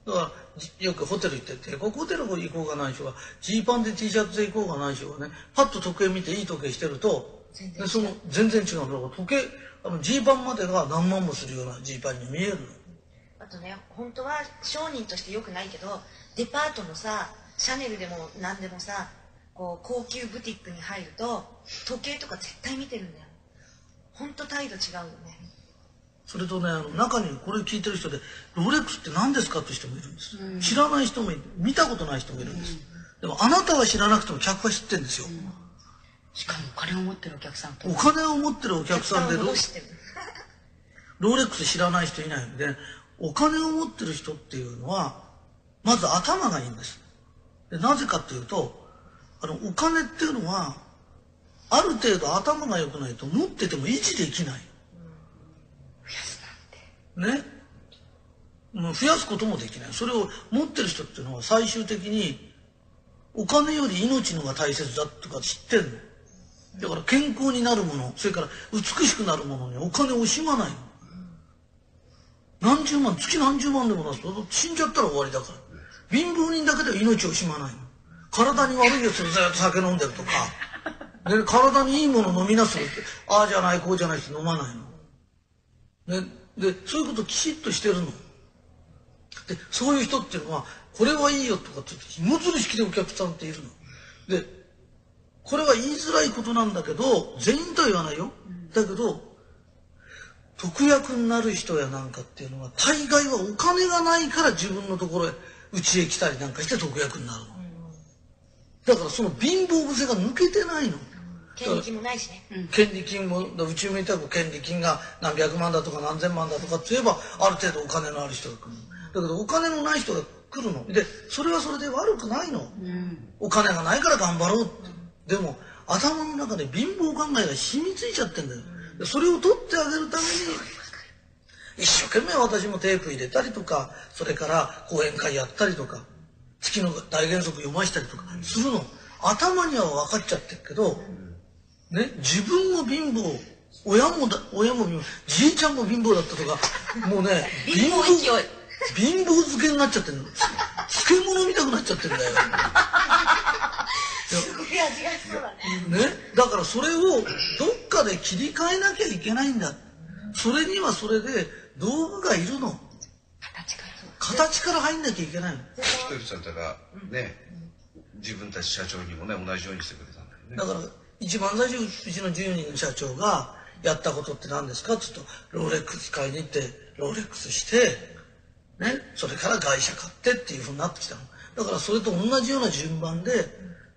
S2: だからじよくホテル行って帝国ホテル行こうがないしはジーパンで T シャツで行こうがないしはねパッと時計見ていい時計してると
S1: 全然違う。
S2: ねその全然違う。だから時計あのジーパンまでが何万もするようなジーパンに見えるの。
S1: あとね本当は商人としてよくないけどデパートのさシャネルでも何でもさこう高級ブティックに入ると時計とか絶対見てるんだよ。本当態度違うよね。
S2: それとねあの中にこれ聞いてる人でロレックスって何ですかって人もいるんです、知らない人もいる。見たことない人もいるんです、でもあなたは知らなくても客は知ってるんですよ、
S4: しかもお金を持ってるお客さんと。
S2: お金を持ってるお客さんでロロレックス知らない人いないんでお金を持ってる人っていうのはまず頭がいいんです。でなぜかっていうとあのお金っていうのはある程度頭が良くないと持ってても維持できない。ね。もう増やすこともできない。それを持ってる人っていうのは最終的にお金より命の方が大切だとか知ってんの。だから健康になるものそれから美しくなるものにお金を惜しまないの何十万月何十万でもなすと死んじゃったら終わりだから。貧乏人だけでは命を惜しまない体に悪いやつずっと酒飲んでるとか。で体にいいもの飲みなすって。ああじゃないこうじゃないって飲まないの。ね、でそういうこときちっとしてるの。でそういう人っていうのはこれはいいよとかって芋づる式でお客さんっているの。でこれは言いづらいことなんだけど全員とは言わないよ。だけど特約になる人やなんかっていうのは大概はお金がないから自分のところへ家へ来たりなんかして特約になるの。だからその貧乏癖が抜けてないの。
S1: 権利金もないしね。
S2: 権利金もうちみたく権利金が何百万だとか何千万だとかって言えばある程度お金のある人が来るの。だけどお金のない人が来るの。でそれはそれで悪くないの、お金がないから頑張ろうって、でも頭の中で貧乏考えが染みついちゃってんだよ。でそれを取ってあげるために一生懸命私もテープ入れたりとかそれから講演会やったりとか月の大原則読ましたりとかするの。頭には分かっちゃってるけど、ね、自分も貧乏親もだ親も貧乏じいちゃんも貧乏だったとかもうね
S1: 貧乏
S2: 貧乏漬けになっちゃってるの。漬物みたくなっちゃってるんだよ、
S1: ね
S2: ね、だからそれをどっかで切り替えなきゃいけないんだ。それにはそれで道具がいるの。
S4: 形から
S2: 形から入んなきゃいけないの。
S5: ひとりさんとかね、自分たち社長にもね同じようにしてくれたんだよね。
S2: だから一番最初うちの10人の社長がやったことって何ですか？って言うとローレックス買いに行ってローレックスして、ね、それから外車買ってっていうふうになってきたの。だからそれと同じような順番で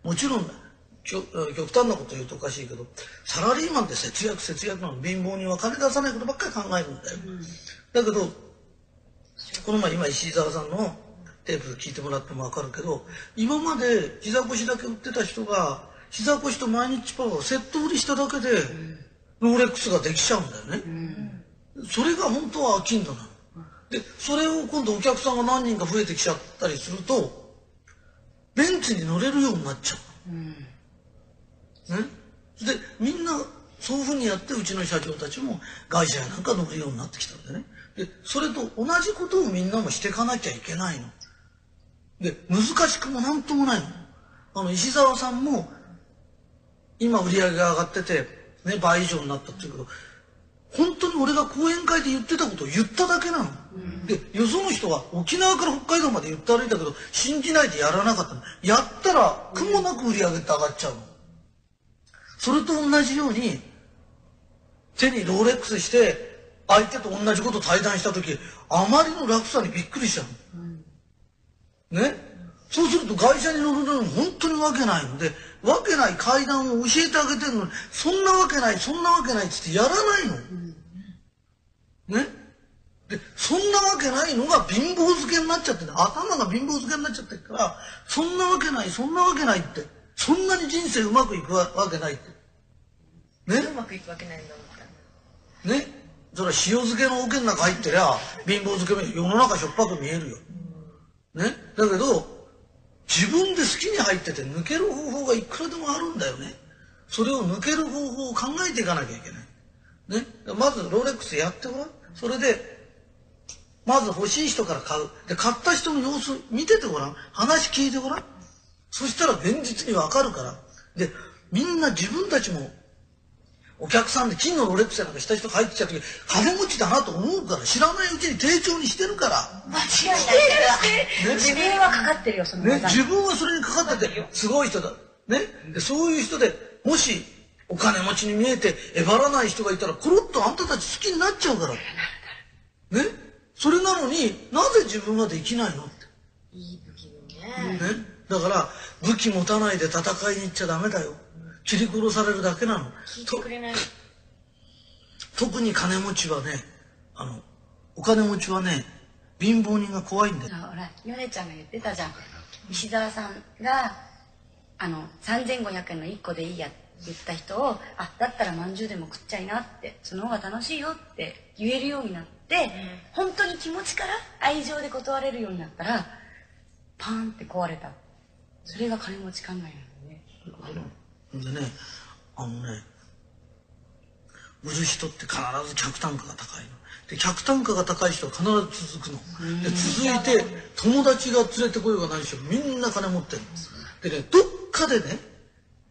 S2: もちろん極端なこと言うとおかしいけどサラリーマンって節約節約なの貧乏人は金出さないことばっかり考えるんだよ、だけどこの前今石井沢さんのテープ聞いてもらっても分かるけど今まで膝腰だけ売ってた人が膝腰と毎日パワーをセット売りしただけでローレックスができちゃうんだよね、それが本当は飽きんだなでそれを今度お客さんが何人か増えてきちゃったりするとベンツに乗れるようになっちゃう、ね、でみんなそういうふうにやってうちの社長たちも会社やなんか乗るようになってきたんでね。でそれと同じことをみんなもしていかなきゃいけないの。で難しくもなんともないの。あの石澤さんも今売り上げが上がってて、ね、倍以上になったっていうけど本当に俺が講演会で言ってたことを言っただけなの、でよその人は沖縄から北海道まで言って歩いたけど信じないでやらなかったの。やったら苦もなく売り上げって上がっちゃうの。それと同じように手にローレックスして相手と同じこと対談した時あまりの楽さにびっくりしちゃうの、ね？そうすると会社に乗るのに本当にわけないのでわけない階段を教えてあげてるのにそんなわけないそんなわけないっつってやらないの、ね？でそんなわけないのが貧乏漬けになっちゃって頭が貧乏漬けになっちゃってるからそんなわけないそんなわけないって。そんなに人生うまくいくわけないって。ね？
S1: うまくいくわけないんだもんか
S2: ね？それは塩漬けの桶の中入ってりゃ貧乏漬けも世の中しょっぱく見えるよ。ね？だけど自分で好きに入ってて抜ける方法がいくらでもあるんだよね。それを抜ける方法を考えていかなきゃいけない。ねまずロレックスやってごらん。それでまず欲しい人から買う。で買った人の様子見ててごらん。話聞いてごらん。そしたら現実にわかるから。でみんな自分たちもお客さんで金のロレックスやなんかした人が入ってきた時金持ちだなと思うから知らないうちに丁重にしてるから、
S4: 間違いない自分はかかってるよその
S2: ね、自分はそれにかかっててすごい人だ、ね、でそういう人でもしお金持ちに見えてえばらない人がいたらコロッとあんたたち好きになっちゃうから。ね。それなのになぜ自分はできないの？って
S1: いい武器にね、
S2: ね、だから武器持たないで戦いに行っちゃダメだよ切り殺されるだけなの。
S1: 聞いてくれない。
S2: 特に金持ちはねあのお金持ちはね貧乏人が怖いんだよ。
S4: ほらヨネちゃんが言ってたじゃん。石澤さんがあの3500円の1個でいいやって言った人をあだったらまんじゅうでも食っちゃいなってその方が楽しいよって言えるようになって、本当に気持ちから愛情で断れるようになったらパーンって壊れた。それが金持ち考えなのね
S2: でねあのね売る人って必ず客単価が高いの。で客単価が高い人は必ず続くの。で続いて友達が連れてこようが何しろみんな金持ってるの。でねどっかでね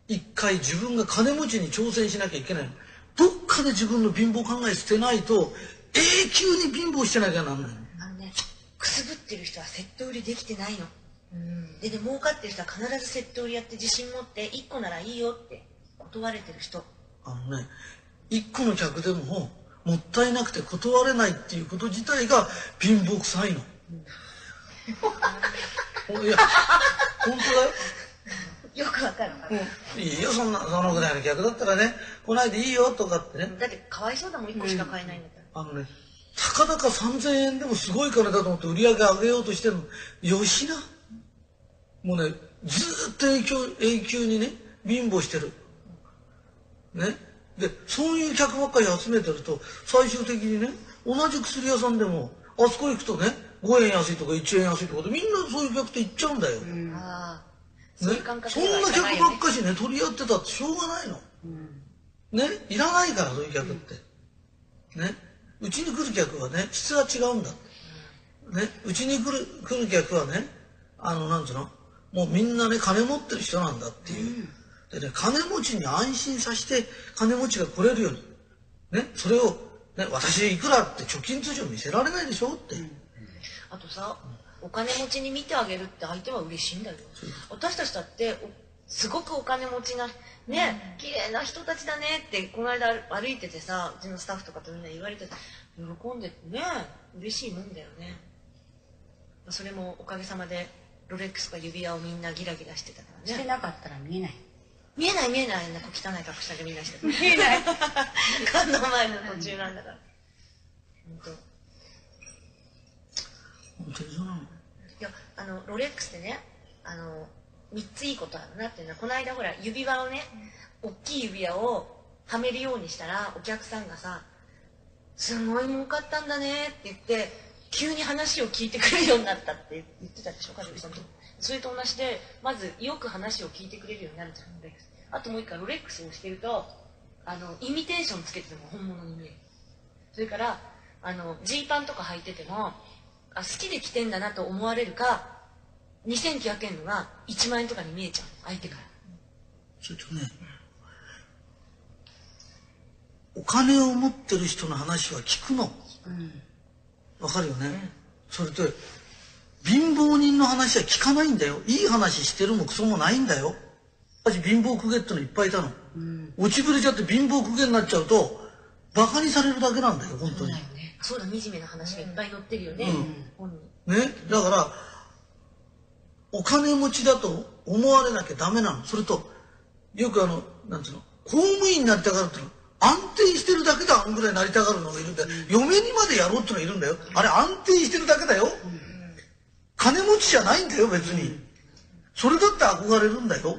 S2: 一回自分が金持ちに挑戦しなきゃいけないの。どっかで自分の貧乏考え捨てないと永久に貧乏してなきゃなんないの。
S1: あのねくすぶってる人はセット売りできてないの、でね儲かってる人は必ずセット売りやって自信持って1個ならいいよって断れてる人。
S2: あのね一個の客でももったいなくて断れないっていうこと自体が貧乏くさいの。いや本当だよ。
S1: よくわかる、
S2: いいよそんなそのぐらいの客だったらね来ないでいいよとかってね。
S1: だってかわいそうだもん1個しか買えないんだから、
S2: あのねたかだか3,000円でもすごい金だと思って売り上げ上げようとしてるの。よしなもうねずーっと永久永久にね貧乏してる。ね。でそういう客ばっかり集めてると最終的にね同じ薬屋さんでもあそこ行くとね5円安いとか1円安いとかでみんなそういう客って行っちゃうんだよ、ね、
S1: ああそういう感覚
S2: そんな客ばっかしね取り合ってたってしょうがないの、ね。いらないからそういう客って、ね。うちに来る客はね質が違うんだ。ね。うちに来る来る客はねあのなんつうの？もうみんなね金持ってる人なんだっていう、でね金持ちに安心させて金持ちが来れるように。ねそれを、ね、私いくらって貯金通帳見せられないでしょって、
S1: あとさお金持ちに見てあげるって相手は嬉しいんだよ。私たちだっておすごくお金持ちなね綺麗な人たちだねってこの間歩いててさうちのスタッフとかとみんな言われて喜んでてね嬉しいもんだよね。それもおかげさまでロレックスか指輪をみんなギラギラしてたからね。
S4: してなかったら見えない。
S1: 見えない見えない。あんな小汚い格好したでみんなして見えない。*laughs* 観音前の途中なんだから。本当。
S2: 本当にそうなの
S1: いやあのロレックスってねあの3ついいことあるなっていうのはこの間ほら指輪をね大きい指輪をはめるようにしたらお客さんがさ「すごい儲かったんだね」って言って急に話を聞いてくれるようになったって言ってたでしょ和樹さんとそれと同じでまずよく話を聞いてくれるようになるじゃん。ロレックスあともう一回ロレックスをしてるとあのイミテーションつけてても本物に見えるそれからあのジーパンとか履いててもあ好きで着てんだなと思われるか2900円のが1万円とかに見えちゃう。相手から。
S2: それとねお金を持ってる人の話は聞くのわかるよね、それと貧乏人の話は聞かないんだよ。いい話してるもクソもないんだよ。私貧乏公家ってのいっぱいいたの、落ちぶれちゃって貧乏公家になっちゃうとバカにされるだけなんだよ本当に。
S1: そうだ惨めな話がいっぱい載ってるよね、本に。
S2: ね？だからお金持ちだと思われなきゃダメなの。それとよくあのなんつうの公務員になりたがるっての安定してるだけであんぐらいなりたがるのがいるんだよ。嫁にまでやろうってのがいるんだよ。あれ安定してるだけだよ。金持ちじゃないんだよ別に。それだって憧れるんだよ。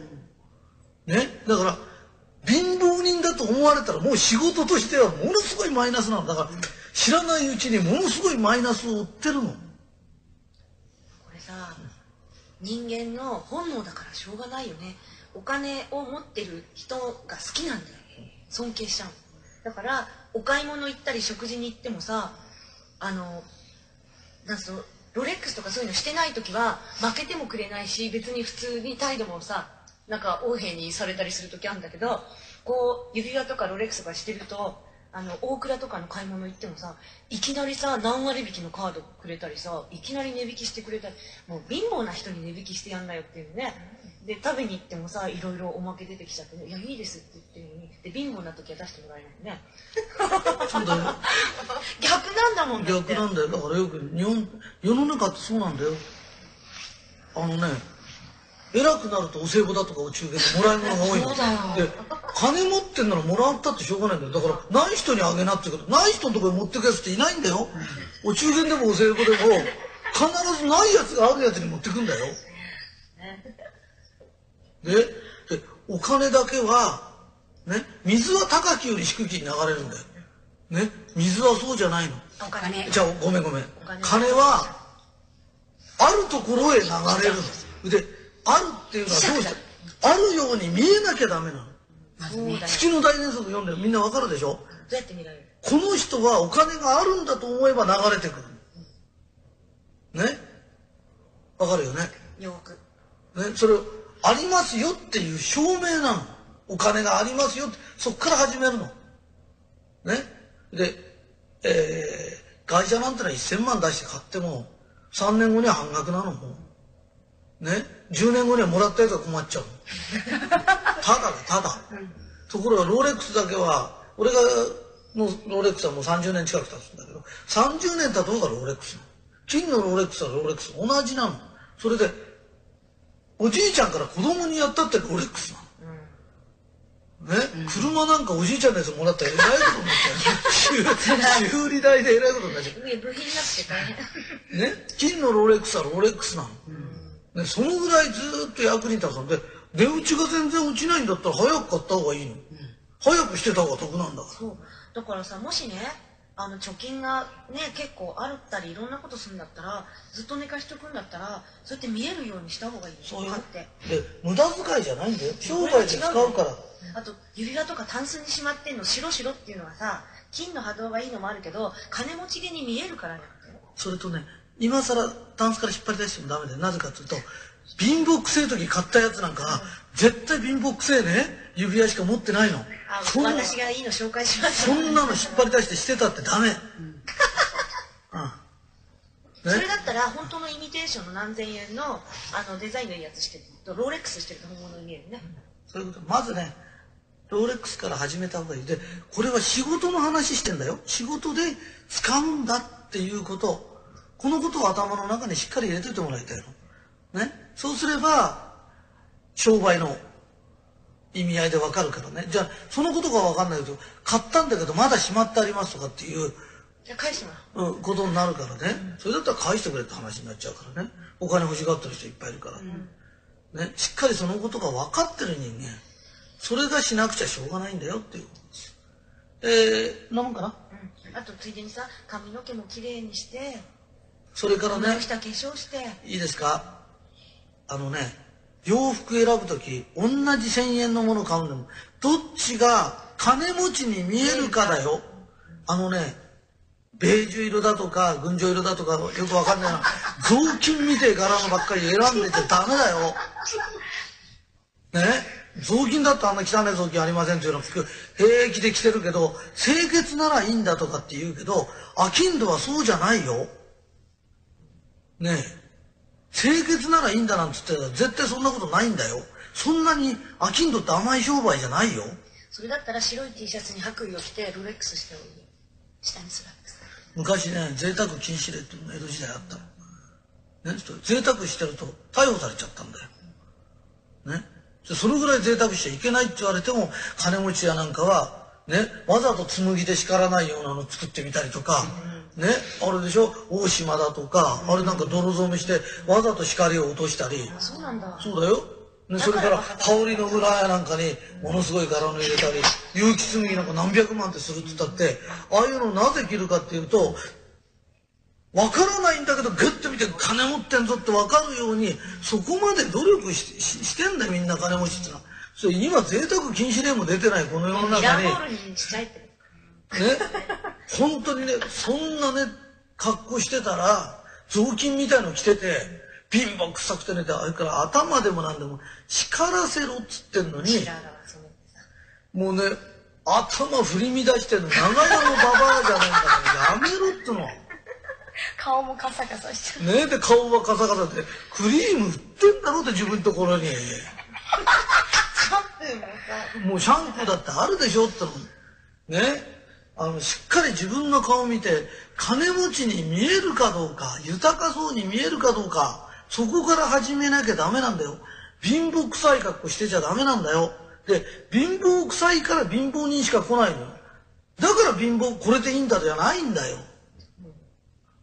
S2: ね？だから貧乏人だと思われたらもう仕事としてはものすごいマイナスなのだから知らないうちにものすごいマイナスを負ってるの。
S1: これさ人間の本能だからしょうがないよね。お金を持ってる人が好きなんだよ尊敬しちゃうだからお買い物行ったり食事に行ってもさあのなんすのロレックスとかそういうのしてない時は負けてもくれないし別に普通に態度もさなんか横柄にされたりする時あるんだけどこう指輪とかロレックスとかしてるとあの大倉とかの買い物行ってもさいきなりさ何割引きのカードくれたりさいきなり値引きしてくれたりもう貧乏な人に値引きしてやんなよっていうね。で食べに行ってもさいろいろおまけ出てきちゃってね「いやいいです」って言ってるのにで貧乏な時は出してもらえないね。
S2: そうだよ。*laughs*
S1: 逆なんだもんだって。
S2: 逆なんだよ。だからよく日本世の中ってそうなんだよ。あのね偉くなるとお歳暮だとかお中元でもらい物が多いの。
S1: そうだ。よ
S2: で金持ってんならもらったってしょうがないんだよ。だからない人にあげなって言うけどない人のところに持ってくやつっていないんだよ。お中元でもお歳暮でも必ずないやつがあるやつに持ってくんだよででお金だけはね水は高きより低きに流れるんだよ。ね水はそうじゃないの。
S1: お金。
S2: じゃあごめんごめん。
S1: お金。
S2: 金はあるところへ流れるの。であるっていうのはどうして？あるように見えなきゃダメなの。
S1: そうだよ
S2: 月の大原則読んでみんなわかるでしょ？
S1: どうやって見られる
S2: この人はお金があるんだと思えば流れてくるね？わかるよね？
S1: よく。
S2: ねそれありますよっていう証明なのお金がありますよってそっから始めるの。ね？で、えー会社なんてのは1000万出して買っても3年後には半額なのもう。ね？10年後にはもらったやつが困っちゃうの。*laughs* ただだただ、ところがローレックスだけは俺がのローレックスはもう30年近く経つんだけど30年経とうがローレックス金のローレックスはローレックス同じなの。それでおじいちゃんから子供にやったってローレックスなの。ね、車なんかおじいちゃんのやつもらったらえらいことになっちゃう。修修理代でえらいことになっちゃ
S1: 上部品なくて大変
S2: う。ね、金のロレックスはロレックスなの。ね、そのぐらいずーっと役に立つんで、値打ちが全然落ちないんだったら早く買った方がいいの。早くしてた方が得なんだから。
S1: そうだからさもしねあの貯金がね結構あるったりいろんなことするんだったらずっと寝かしとくんだったらそうやって見えるようにした方がいいよ
S2: そうよ。
S1: 買って。
S2: で、無駄遣いじゃないんだよ。商売で使うから。
S1: あと指輪とかタンスにしまってんの白白っていうのはさ金の波動がいいのもあるけど金持ちげに見えるからなんだよ
S2: それとね、今更タンスから引っ張り出してもダメで、なぜかというと、貧乏くせえ時買ったやつなんか、絶対貧乏くせえね、指輪しか持ってないの。
S1: あ
S2: そんな
S1: 私がいいの紹介します
S2: そんなの引っ張り出してしてたってダメ。*laughs* うん。
S1: それ
S2: ね。
S1: だったら本当のイミテーションの何千円のあのデザインのいいやつしてローレックスしてると本物に見えるね
S2: そういうこと。まずね、ローレックスから始めた方がいい。で、これは仕事の話してんだよ。仕事で使うんだっていうこと。このことを頭の中にしっかり入れといてもらいたいの。ね。そうすれば、商売の意味合いでわかるからね。じゃあ、そのことがわかんないと、買ったんだけどまだしまってありますとかっていう、
S1: じゃあ返してもらおう。
S2: うん、ことになるからね、それだったら返してくれって話になっちゃうからね。お金欲しがってる人いっぱいいるから、ね、しっかりそのことが分かってる人間それがしなくちゃしょうがないんだよっていう。えー、なもんかな？
S1: うん。あとついでにさ髪の毛もきれいにして
S2: それからね。
S1: この下化粧して。
S2: いいですか？あのね洋服選ぶ時同じ1,000円のもの買うんでもどっちが金持ちに見えるかだよ。あのねベージュ色だとか群青色だとかよくわかんないな。*laughs* 雑巾みてえ柄のばっかり選んでちゃダメだよ。ね？雑巾だってあんな汚い雑巾ありませんっていうの聞く。平気で着てるけど清潔ならいいんだとかって言うけど商人はそうじゃないよ。ねえ清潔ならいいんだなんつって絶対そんなことないんだよ。そんなに商人って甘い商売じゃないよ。
S1: それだったら白い T シャツに白衣を着てロレックスしておいて下にするわけです
S2: 昔ね贅沢禁止令っていうのが江戸時代あったの、ね、贅沢してると逮捕されちゃったんだよ、ね、でそのぐらい贅沢しちゃいけないって言われても金持ちやなんかは、ね、わざと紬で叱らないようなの作ってみたりとか、ね、あれでしょ？大島だとか、あれなんか泥染めしてわざと光を落としたり、
S1: そうなんだ。
S2: そうだよ。ね、それから羽織の裏やなんかにものすごい柄の入れたり結城紬なんか何百万ってするっつったってああいうのをなぜ着るかっていうとわからないんだけどグッと見て金持ってんぞってわかるようにそこまで努力してんだよみんな金持ちってのは。それ今贅沢禁止令も出てないこの世の中に。ね？*laughs* 本当にねそんなね格好してたら雑巾みたいの着てて貧乏臭くてねあれから頭でもなんでも叱らせろっつってんのにもうね頭振り乱してんの。長屋のババアじゃないんだからやめろっての。
S4: 顔もカサカサしちゃう。
S2: ねで顔はカサカサでクリーム売ってんだろって自分のところに。*laughs* もうシャンプーだってあるでしょっての。ねあのしっかり自分の顔見て金持ちに見えるかどうか豊かそうに見えるかどうかそこから始めなきゃダメなんだよ。貧乏臭い格好してちゃダメなんだよ。で貧乏臭いから貧乏人しか来ないのよ。だから貧乏これでいいんだじゃないんだよ。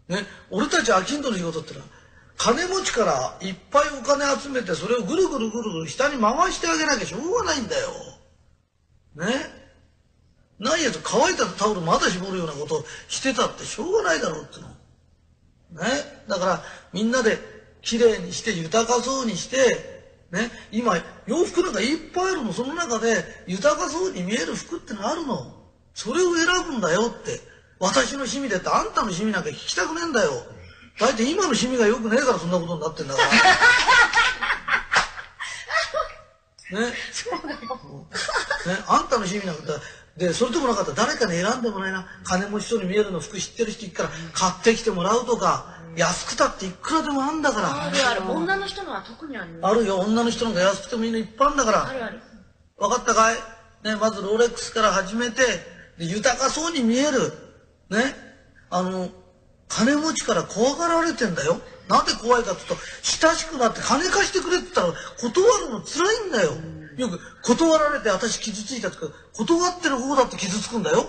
S2: ね、俺たち商人の仕事ってのは金持ちからいっぱいお金集めてそれをぐるぐるぐるぐる下に回してあげなきゃしょうがないんだよ。ね？ないやつ乾いたタオルまだ絞るようなことしてたってしょうがないだろうっての。ねだからみんなできれいにして豊かそうにしてね今洋服なんかいっぱいあるのその中で豊かそうに見える服ってのがあるの。それを選ぶんだよって。私の趣味でってあんたの趣味なんか聞きたくねえんだよ。だいたい今の趣味が良くねえからそんなことになってんだから。*laughs* ね。そう。ね、あんたの趣味なんかで、それともなかったら誰かに選んでもないな。金持ちそうに見えるの服知ってる人いっから買ってきてもらうとか、安くたっていくらでもあんだから。
S1: あるある女の人のは特にある
S2: あるよ、女の人なんか安くてもいいのいっぱいあるんだから。
S1: あるある
S2: 分かったかい？ね、まずロレックスから始めて、で豊かそうに見える。ね。あの、金持ちから怖がられてんだよ。なんで怖いかって言うと、親しくなって金貸してくれって言ったら断るの辛いんだよ。よく断られて私傷ついたとか、断ってる方だって傷つくんだよ。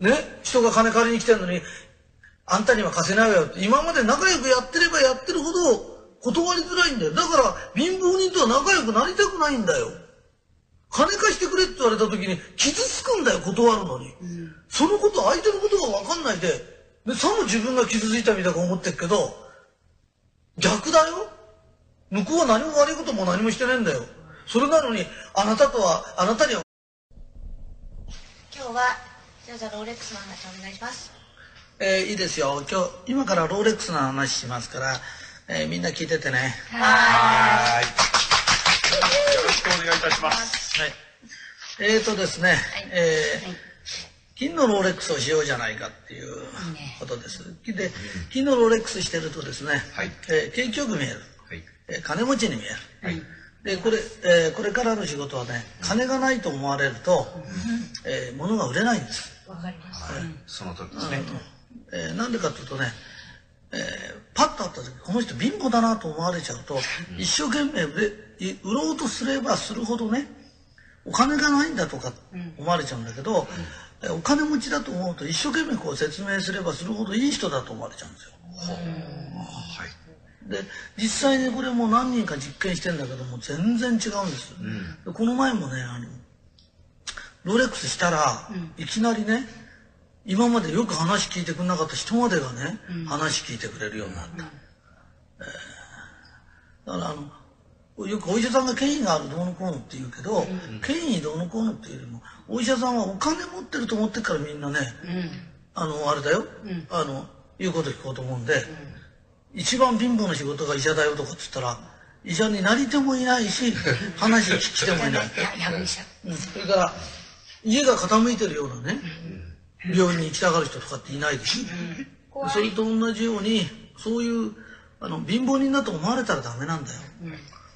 S2: ね？人が金借りに来てんのに、あんたには貸せないわよって、今まで仲良くやってればやってるほど断りづらいんだよ。だから貧乏人とは仲良くなりたくないんだよ。金貸してくれって言われた時に傷つくんだよ断るのに、そのこと相手のことが分かんないででさも自分が傷ついたみたいに思ってるけど逆だよ向こうは何も悪いことも何もしてねえんだよそれなのにあなたとはあなたには
S1: 今日はじゃあじゃあローレックスの話お願いします
S2: えーいいですよ今日今からローレックスの話しますから、えーみんな聞いててね
S3: はーい。よろしくお願いいたします。
S2: はいえーとですね、えー金のローレックスをしようじゃないかっていうことです。で、金のローレックスしてるとですね、
S5: はい
S2: えー景気よく見える、
S5: はい。
S2: えー金持ちに見える。
S5: はい。
S2: で、これ、えーこれからの仕事はね、金がないと思われると、えー物が売れないんです。
S1: わかります
S5: はい。その時ですね。
S2: えーなんでかというとね、えーパッと会った時この人貧乏だなと思われちゃうと、一生懸命売れ売ろうとすればするほどねお金がないんだとか思われちゃうんだけど、えーお金持ちだと思うと一生懸命こう説明すればするほどいい人だと思われちゃうんですよ。
S5: はい。
S2: で実際にこれもう何人か実験してんだけども全然違うんです、でこの前もねあのロレックスしたら、いきなりね今までよく話聞いてくれなかった人までがね、話聞いてくれるようになった、えーだからあのよくお医者さんが権威があるどうのこうのって言うけど、権威どうのこうのっていうよりもお医者さんはお金持ってると思ってるからみんなね、あのあれだよ、あの言うこと聞こうと思うんで、一番貧乏な仕事が医者だよとかっつったら医者になり手もいないし話聞き手もいない、*laughs*
S4: ややぶ医者
S2: うん、それから家が傾いてるようなね、病院に行きたがる人とかっていないでしょ、それと同じようにそういうあの貧乏人だと思われたらダメなんだよ、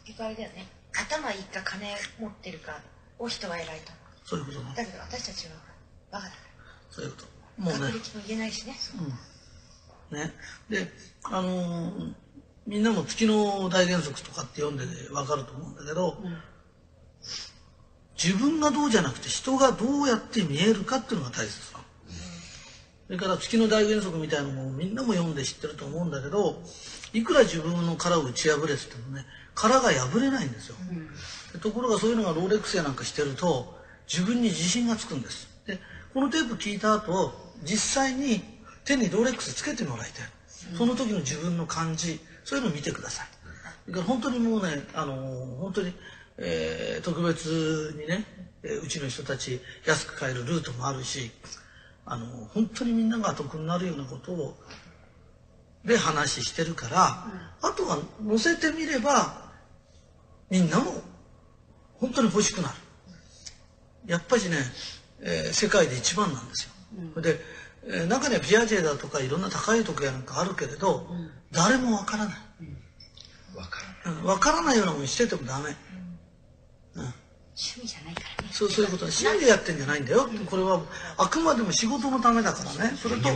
S1: 結局あれだよね頭いいか金持ってるかを人は偉いと
S2: そういうことね
S1: だけど私たちはバカだから
S2: そういうこともうね
S1: 確率も言えないしね
S2: ね。であのーみんなも月の大原則とかって読んで分かると思うんだけど、自分がどうじゃなくて人がどうやって見えるかっていうのが大切なの。それから月の大原則みたいなのもみんなも読んで知ってると思うんだけどいくら自分の殻を打ち破れててもね殻が破れないんですよ、ところがそういうのがローレックスやなんかしてると自分に自信がつくんです。でこのテープ聞いた後実際に手にローレックスつけてもらいたい。その時の自分の感じ。そういうのを見てください。だから本当にもうねあの本当に、えー特別にね、えーうちの人たち安く買えるルートもあるしあの本当にみんなが得になるようなことをで話してるから、あとは載せてみればみんなも本当に欲しくなる。やっぱりね、えー世界で一番なんですよ、で、えー中にはピアジェだとかいろんな高いとこやなんかあるけれど、誰もわからない。
S5: わかる
S2: うん。わからないようなもんしててもダメ、うん。
S4: 趣味じゃないからね。
S2: そうそういうこと。は趣味でやってんじゃないんだよ、これはあくまでも仕事のためだからね。それと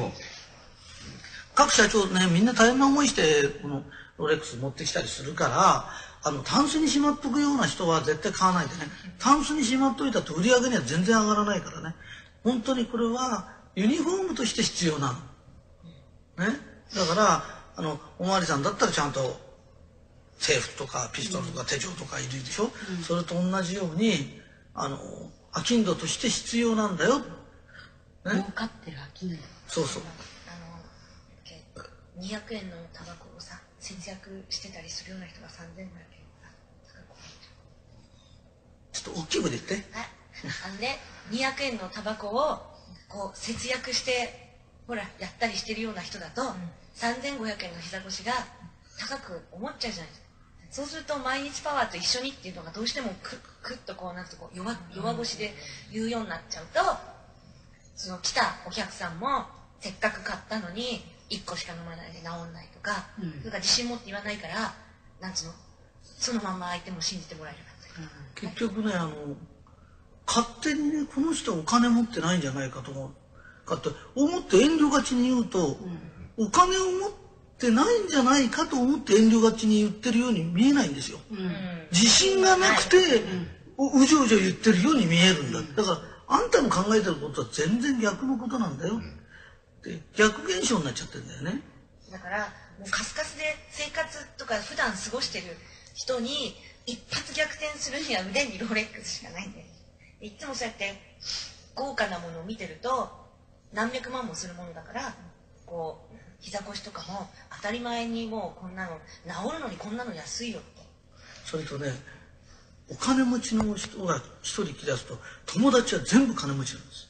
S2: 各社長ねみんな大変な思いしてこのロレックス持ってきたりするからあのタンスにしまっとくような人は絶対買わないでね。タンスにしまっといたって売り上げには全然上がらないからね。本当にこれはユニフォームとして必要なの。ね？だからあのおまわりさんだったらちゃんと制服とかピストルとか手錠とかいるでしょ、それと同じようにあの商人として必要なんだよ、
S4: 儲
S2: ね、
S4: かってる商人
S2: そうそう。
S1: あのけ200円のタバコをさ節約してたりするような人が3500円さ高く
S2: ちょっと大きい声で言って。
S1: はいあのね200円のタバコをこう節約してほらやったりしてるような人だと、3500円の膝腰が高く思っちゃうじゃないですか。そうすると毎日パワーと一緒にっていうのがどうしてもクックッとこうなんとこう弱弱腰で言うようになっちゃうとその来たお客さんもせっかく買ったのに1個しか飲まないで治んないとか、
S4: うん。
S1: それから自信持って言わないからなんつうのそのまま相手も信じてもらえるかって
S2: 結局ねあの勝手にねこの人お金持ってないんじゃないかと思う。かって思って遠慮がちに言うと、お金を持ってないんじゃないかと思って遠慮がちに言ってるように見えないんですよ、自信がなくて、ううじょうじょ言ってるように見えるんだ、だからあんたの考えてることは全然逆のことなんだよ、で逆現象になっちゃってるんだよね。
S1: だからもうカスカスで生活とか普段過ごしてる人に一発逆転するには腕にロレックスしかないんでいつもそうやって豪華なものを見てると何百万もするものだからこう膝腰とかも当たり前にもうこんなの治るのにこんなの安いよって。
S2: それとねお金持ちの人が一人来だすと友達は全部金持ちなんです。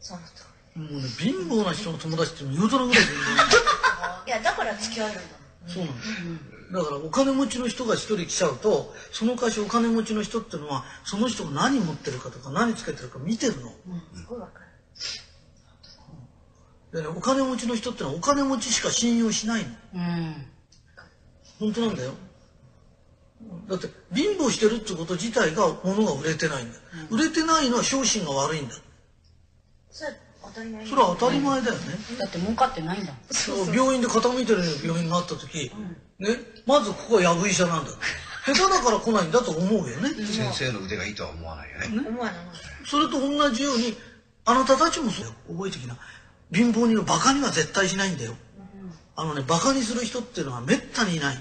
S1: その通
S2: もうね貧乏な人の友達って言うとらぐらいで *laughs* い
S1: やだから付き合えるんだ。
S2: そうなんですだからお金持ちの人が一人来ちゃうとその会社お金持ちの人っていうのはその人が何持ってるかとか何つけてるか見てるの。
S1: すごいわかる
S2: でねお金持ちの人ってのはお金持ちしか信用しないの。
S4: うん
S2: 本当なんだよ。だって貧乏してるってこと自体が物が売れてないんだよ。売れてないのは商品が悪いんだ。
S1: それ
S2: それは当たり前だよね。
S4: だって儲かってないんだ
S2: そう病院で傾いてる病院があった時、ね、まずここはやぶ医者なんだ。*laughs* 下手だから来ないんだと思うよね。
S5: 先生の腕がいいとは思わないよね。
S1: 思わない思わない。
S2: それと同じようにあなたたちもそう覚えてきな貧乏人のバカには絶対しないんだよ。あのねバカにする人っていうのはめったにいない。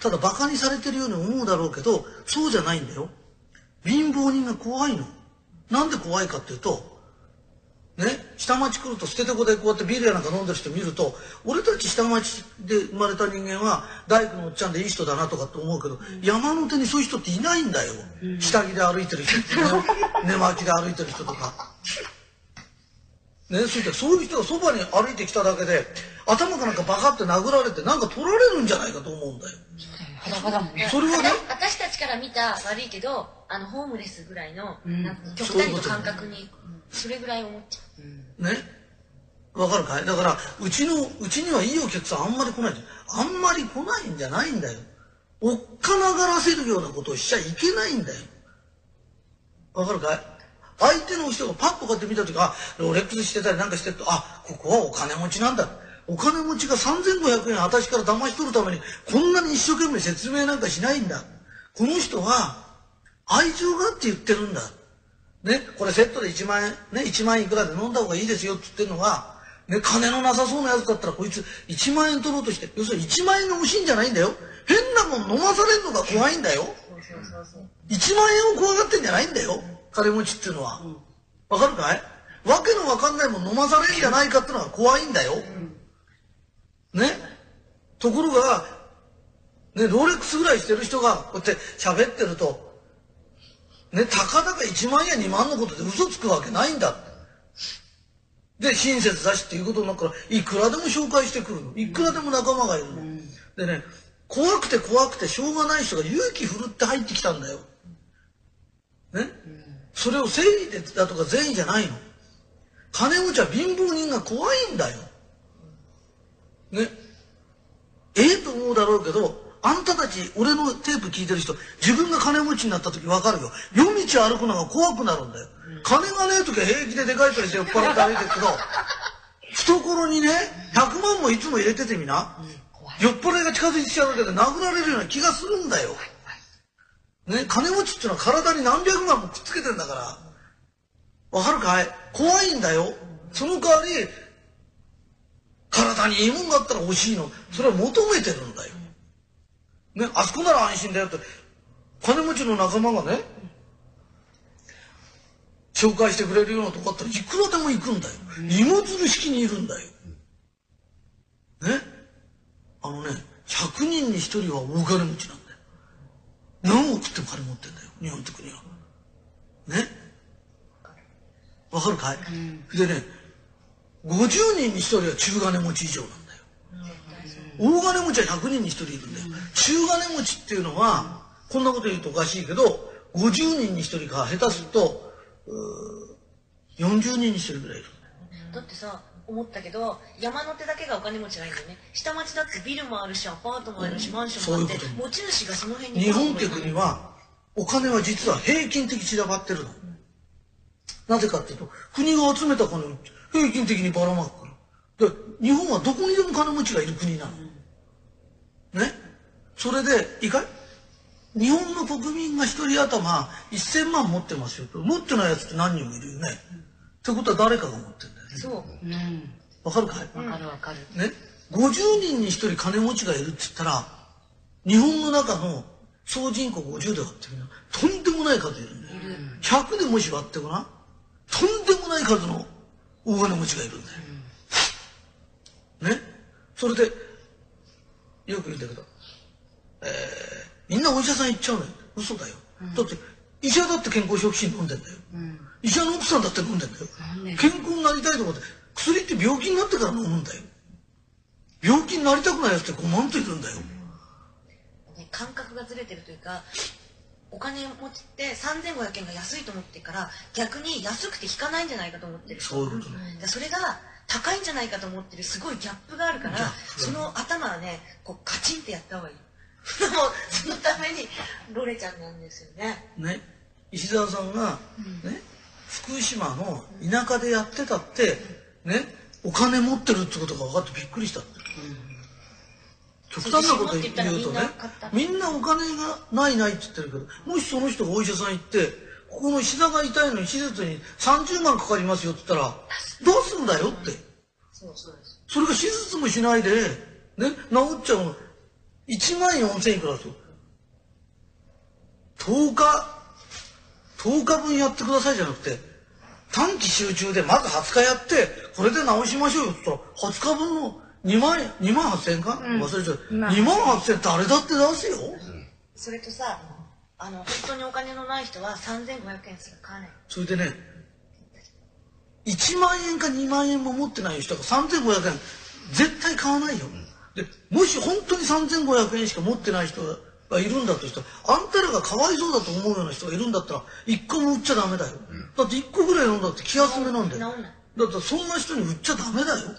S2: ただバカにされてるように思うだろうけどそうじゃないんだよ。貧乏人が怖いの。なんで怖いかっていうとね下町来ると捨ててこでこうやってビールやなんか飲んでる人見ると俺たち下町で生まれた人間は大工のおっちゃんでいい人だなとかって思うけど、山の手にそういう人っていないんだよ、下着で歩いてる人ってね *laughs* 寝巻きで歩いてる人とか。ね、それでそういう人がそばに歩いてきただけで頭かなんかバカって殴られてなんか取られるんじゃないかと思うんだよ。
S4: 裸だもんね。
S2: それはね。
S1: 私たちから見た悪いけどあのホームレスぐらいの、
S4: ん。
S1: なんか極端の感覚にそれぐらい思っちゃう。
S2: ね。わかるかい？だからうちのうちにはいいお客さんあんまり来ないじゃん。あんまり来ないんじゃないんだよ。おっかながらせるようなことをしちゃいけないんだよ。わかるかい？相手の人がパッとこうやって見た時あロレックスしてたりなんかしてるとあここはお金持ちなんだお金持ちが3500円私から騙し取るためにこんなに一生懸命説明なんかしないんだこの人は愛情があって言ってるんだ。ね、これセットで1万円、ね、1万円いくらで飲んだ方がいいですよって言ってるのは、ね、金のなさそうなやつだったらこいつ1万円取ろうとして、要するに1万円が欲しいんじゃないんだよ。変なもん飲まされるのが怖いんだよ。1万円を怖がってんじゃないんだよ。金持ちっていうのは。わかるかい？わけのわかんないもん飲まされるんじゃないかっていうのが怖いんだよ。ねところが、ね、ロレックスぐらいしてる人がこうやって喋ってると、ね、たかだか1万や2万のことで嘘つくわけないんだ。で、親切だしっていうことになったらいくらでも紹介してくるの。いくらでも仲間がいるの。でね、怖くて怖くてしょうがない人が勇気振るって入ってきたんだよ。ね、それを正義でだとか善意じゃないの。金持ちは貧乏人が怖いんだよ。ね。ええと思うだろうけど、あんたたち、俺のテープ聞いてる人、自分が金持ちになった時分かるよ。夜道歩くのが怖くなるんだよ。金がねえ時は平気ででかい声して酔っ払って歩いてるけど、*laughs* 懐にね、100万もいつも入れててみな。酔っ払いが近づいてきちゃうだけで殴られるような気がするんだよ。ね、金持ちっていうのは体に何百万もくっつけてんだから。わかるかい？怖いんだよ。その代わり、体にいいもんがあったら欲しいの。それは求めてるんだよ。ね、あそこなら安心だよって。金持ちの仲間がね、紹介してくれるようなとこあったらいくらでも行くんだよ。芋づる式にいるんだよ。ね？あのね、100人に1人は大金持ちなんだよ。何億っても金持ってんだよ、日本的には。ね？わかるかい、うん、でね、50人に1人は中金持ち以上なんだよ。大金持ちは100人に1人いるんだよ。中金持ちっていうのは、こんなこと言うとおかしいけど、50人に1人か下手すると、40人に1人ぐらいいる。
S1: だってさ、思ったけど山手だけがお金持ちがいいんだよね。下町だってビルもあるしアパートもあるし、マンションもあって持ち主がその辺に
S2: 日本って国はお金は実は平均的散らばってるの、なぜかっていうと国が集めた金を平均的にばらまくからで日本はどこにでも金持ちがいる国なの、ね？それでいいかい？日本の国民が一人頭1000万持ってますよと持ってないやつって何人もいるよね、ってことは誰かが持ってる
S1: そう。わ、
S2: うん、かるかい？
S4: わかるわかる。
S2: ね？50人に1人金持ちがいるって言ったら、日本の中の総人口50で割ってみな。とんでもない数いるんだよ。100でもし割ってごらん。とんでもない数の大金持ちがいるんだよ。ね？それで、よく言うんだけど、えー、みんなお医者さん行っちゃうのよ。嘘だよ。だって、医者だって健康食品飲んでんだよ。うん医者の奥さんだって飲んでんだよ。健康になりたいと思って、薬って病気になってから飲むんだよ。病気になりたくないやつって5万といるんだよ。
S1: 感覚がずれてるというか、お金持ちって3500円が安いと思ってから逆に安くて引かないんじゃないかと思ってる。
S2: そういうことね、
S1: それが高いんじゃないかと思ってるすごいギャップがあるからその頭はねこうカチンってやった方がいい。で *laughs* もそのためにロレちゃんなんですよね。
S2: ね。石澤さんがね、うん。福島の田舎でやってたってねお金持ってるってことが分かってびっくりした。って、極端なこと言うとねみんなお金がないないって言ってるけどもしその人がお医者さん行ってここの膝が痛いのに手術に30万かかりますよって言ったらどうすんだよって、それが手術もしないでね治っちゃうの。1万4000いくらですよ。10日10日分やってくださいじゃなくて、短期集中でまず20日やって、これで直しましょうよって言ったら、20日分の2万円、2万8000円か、うん、忘れちゃう。2万8000円誰だって出すよ。
S1: それとさ、あの、本当にお金のない人は3500円すら買わない。
S2: それでね、1万円か2万円も持ってない人が3500円絶対買わないよ。で、もし本当に3500円しか持ってない人ががいるんだとしたらあんたらがかわいそうだと思うような人がいるんだったら一個も売っちゃダメだよ、だって一個ぐらい飲んだって気休めなんだよ。だってそんな人に売っちゃダメだよ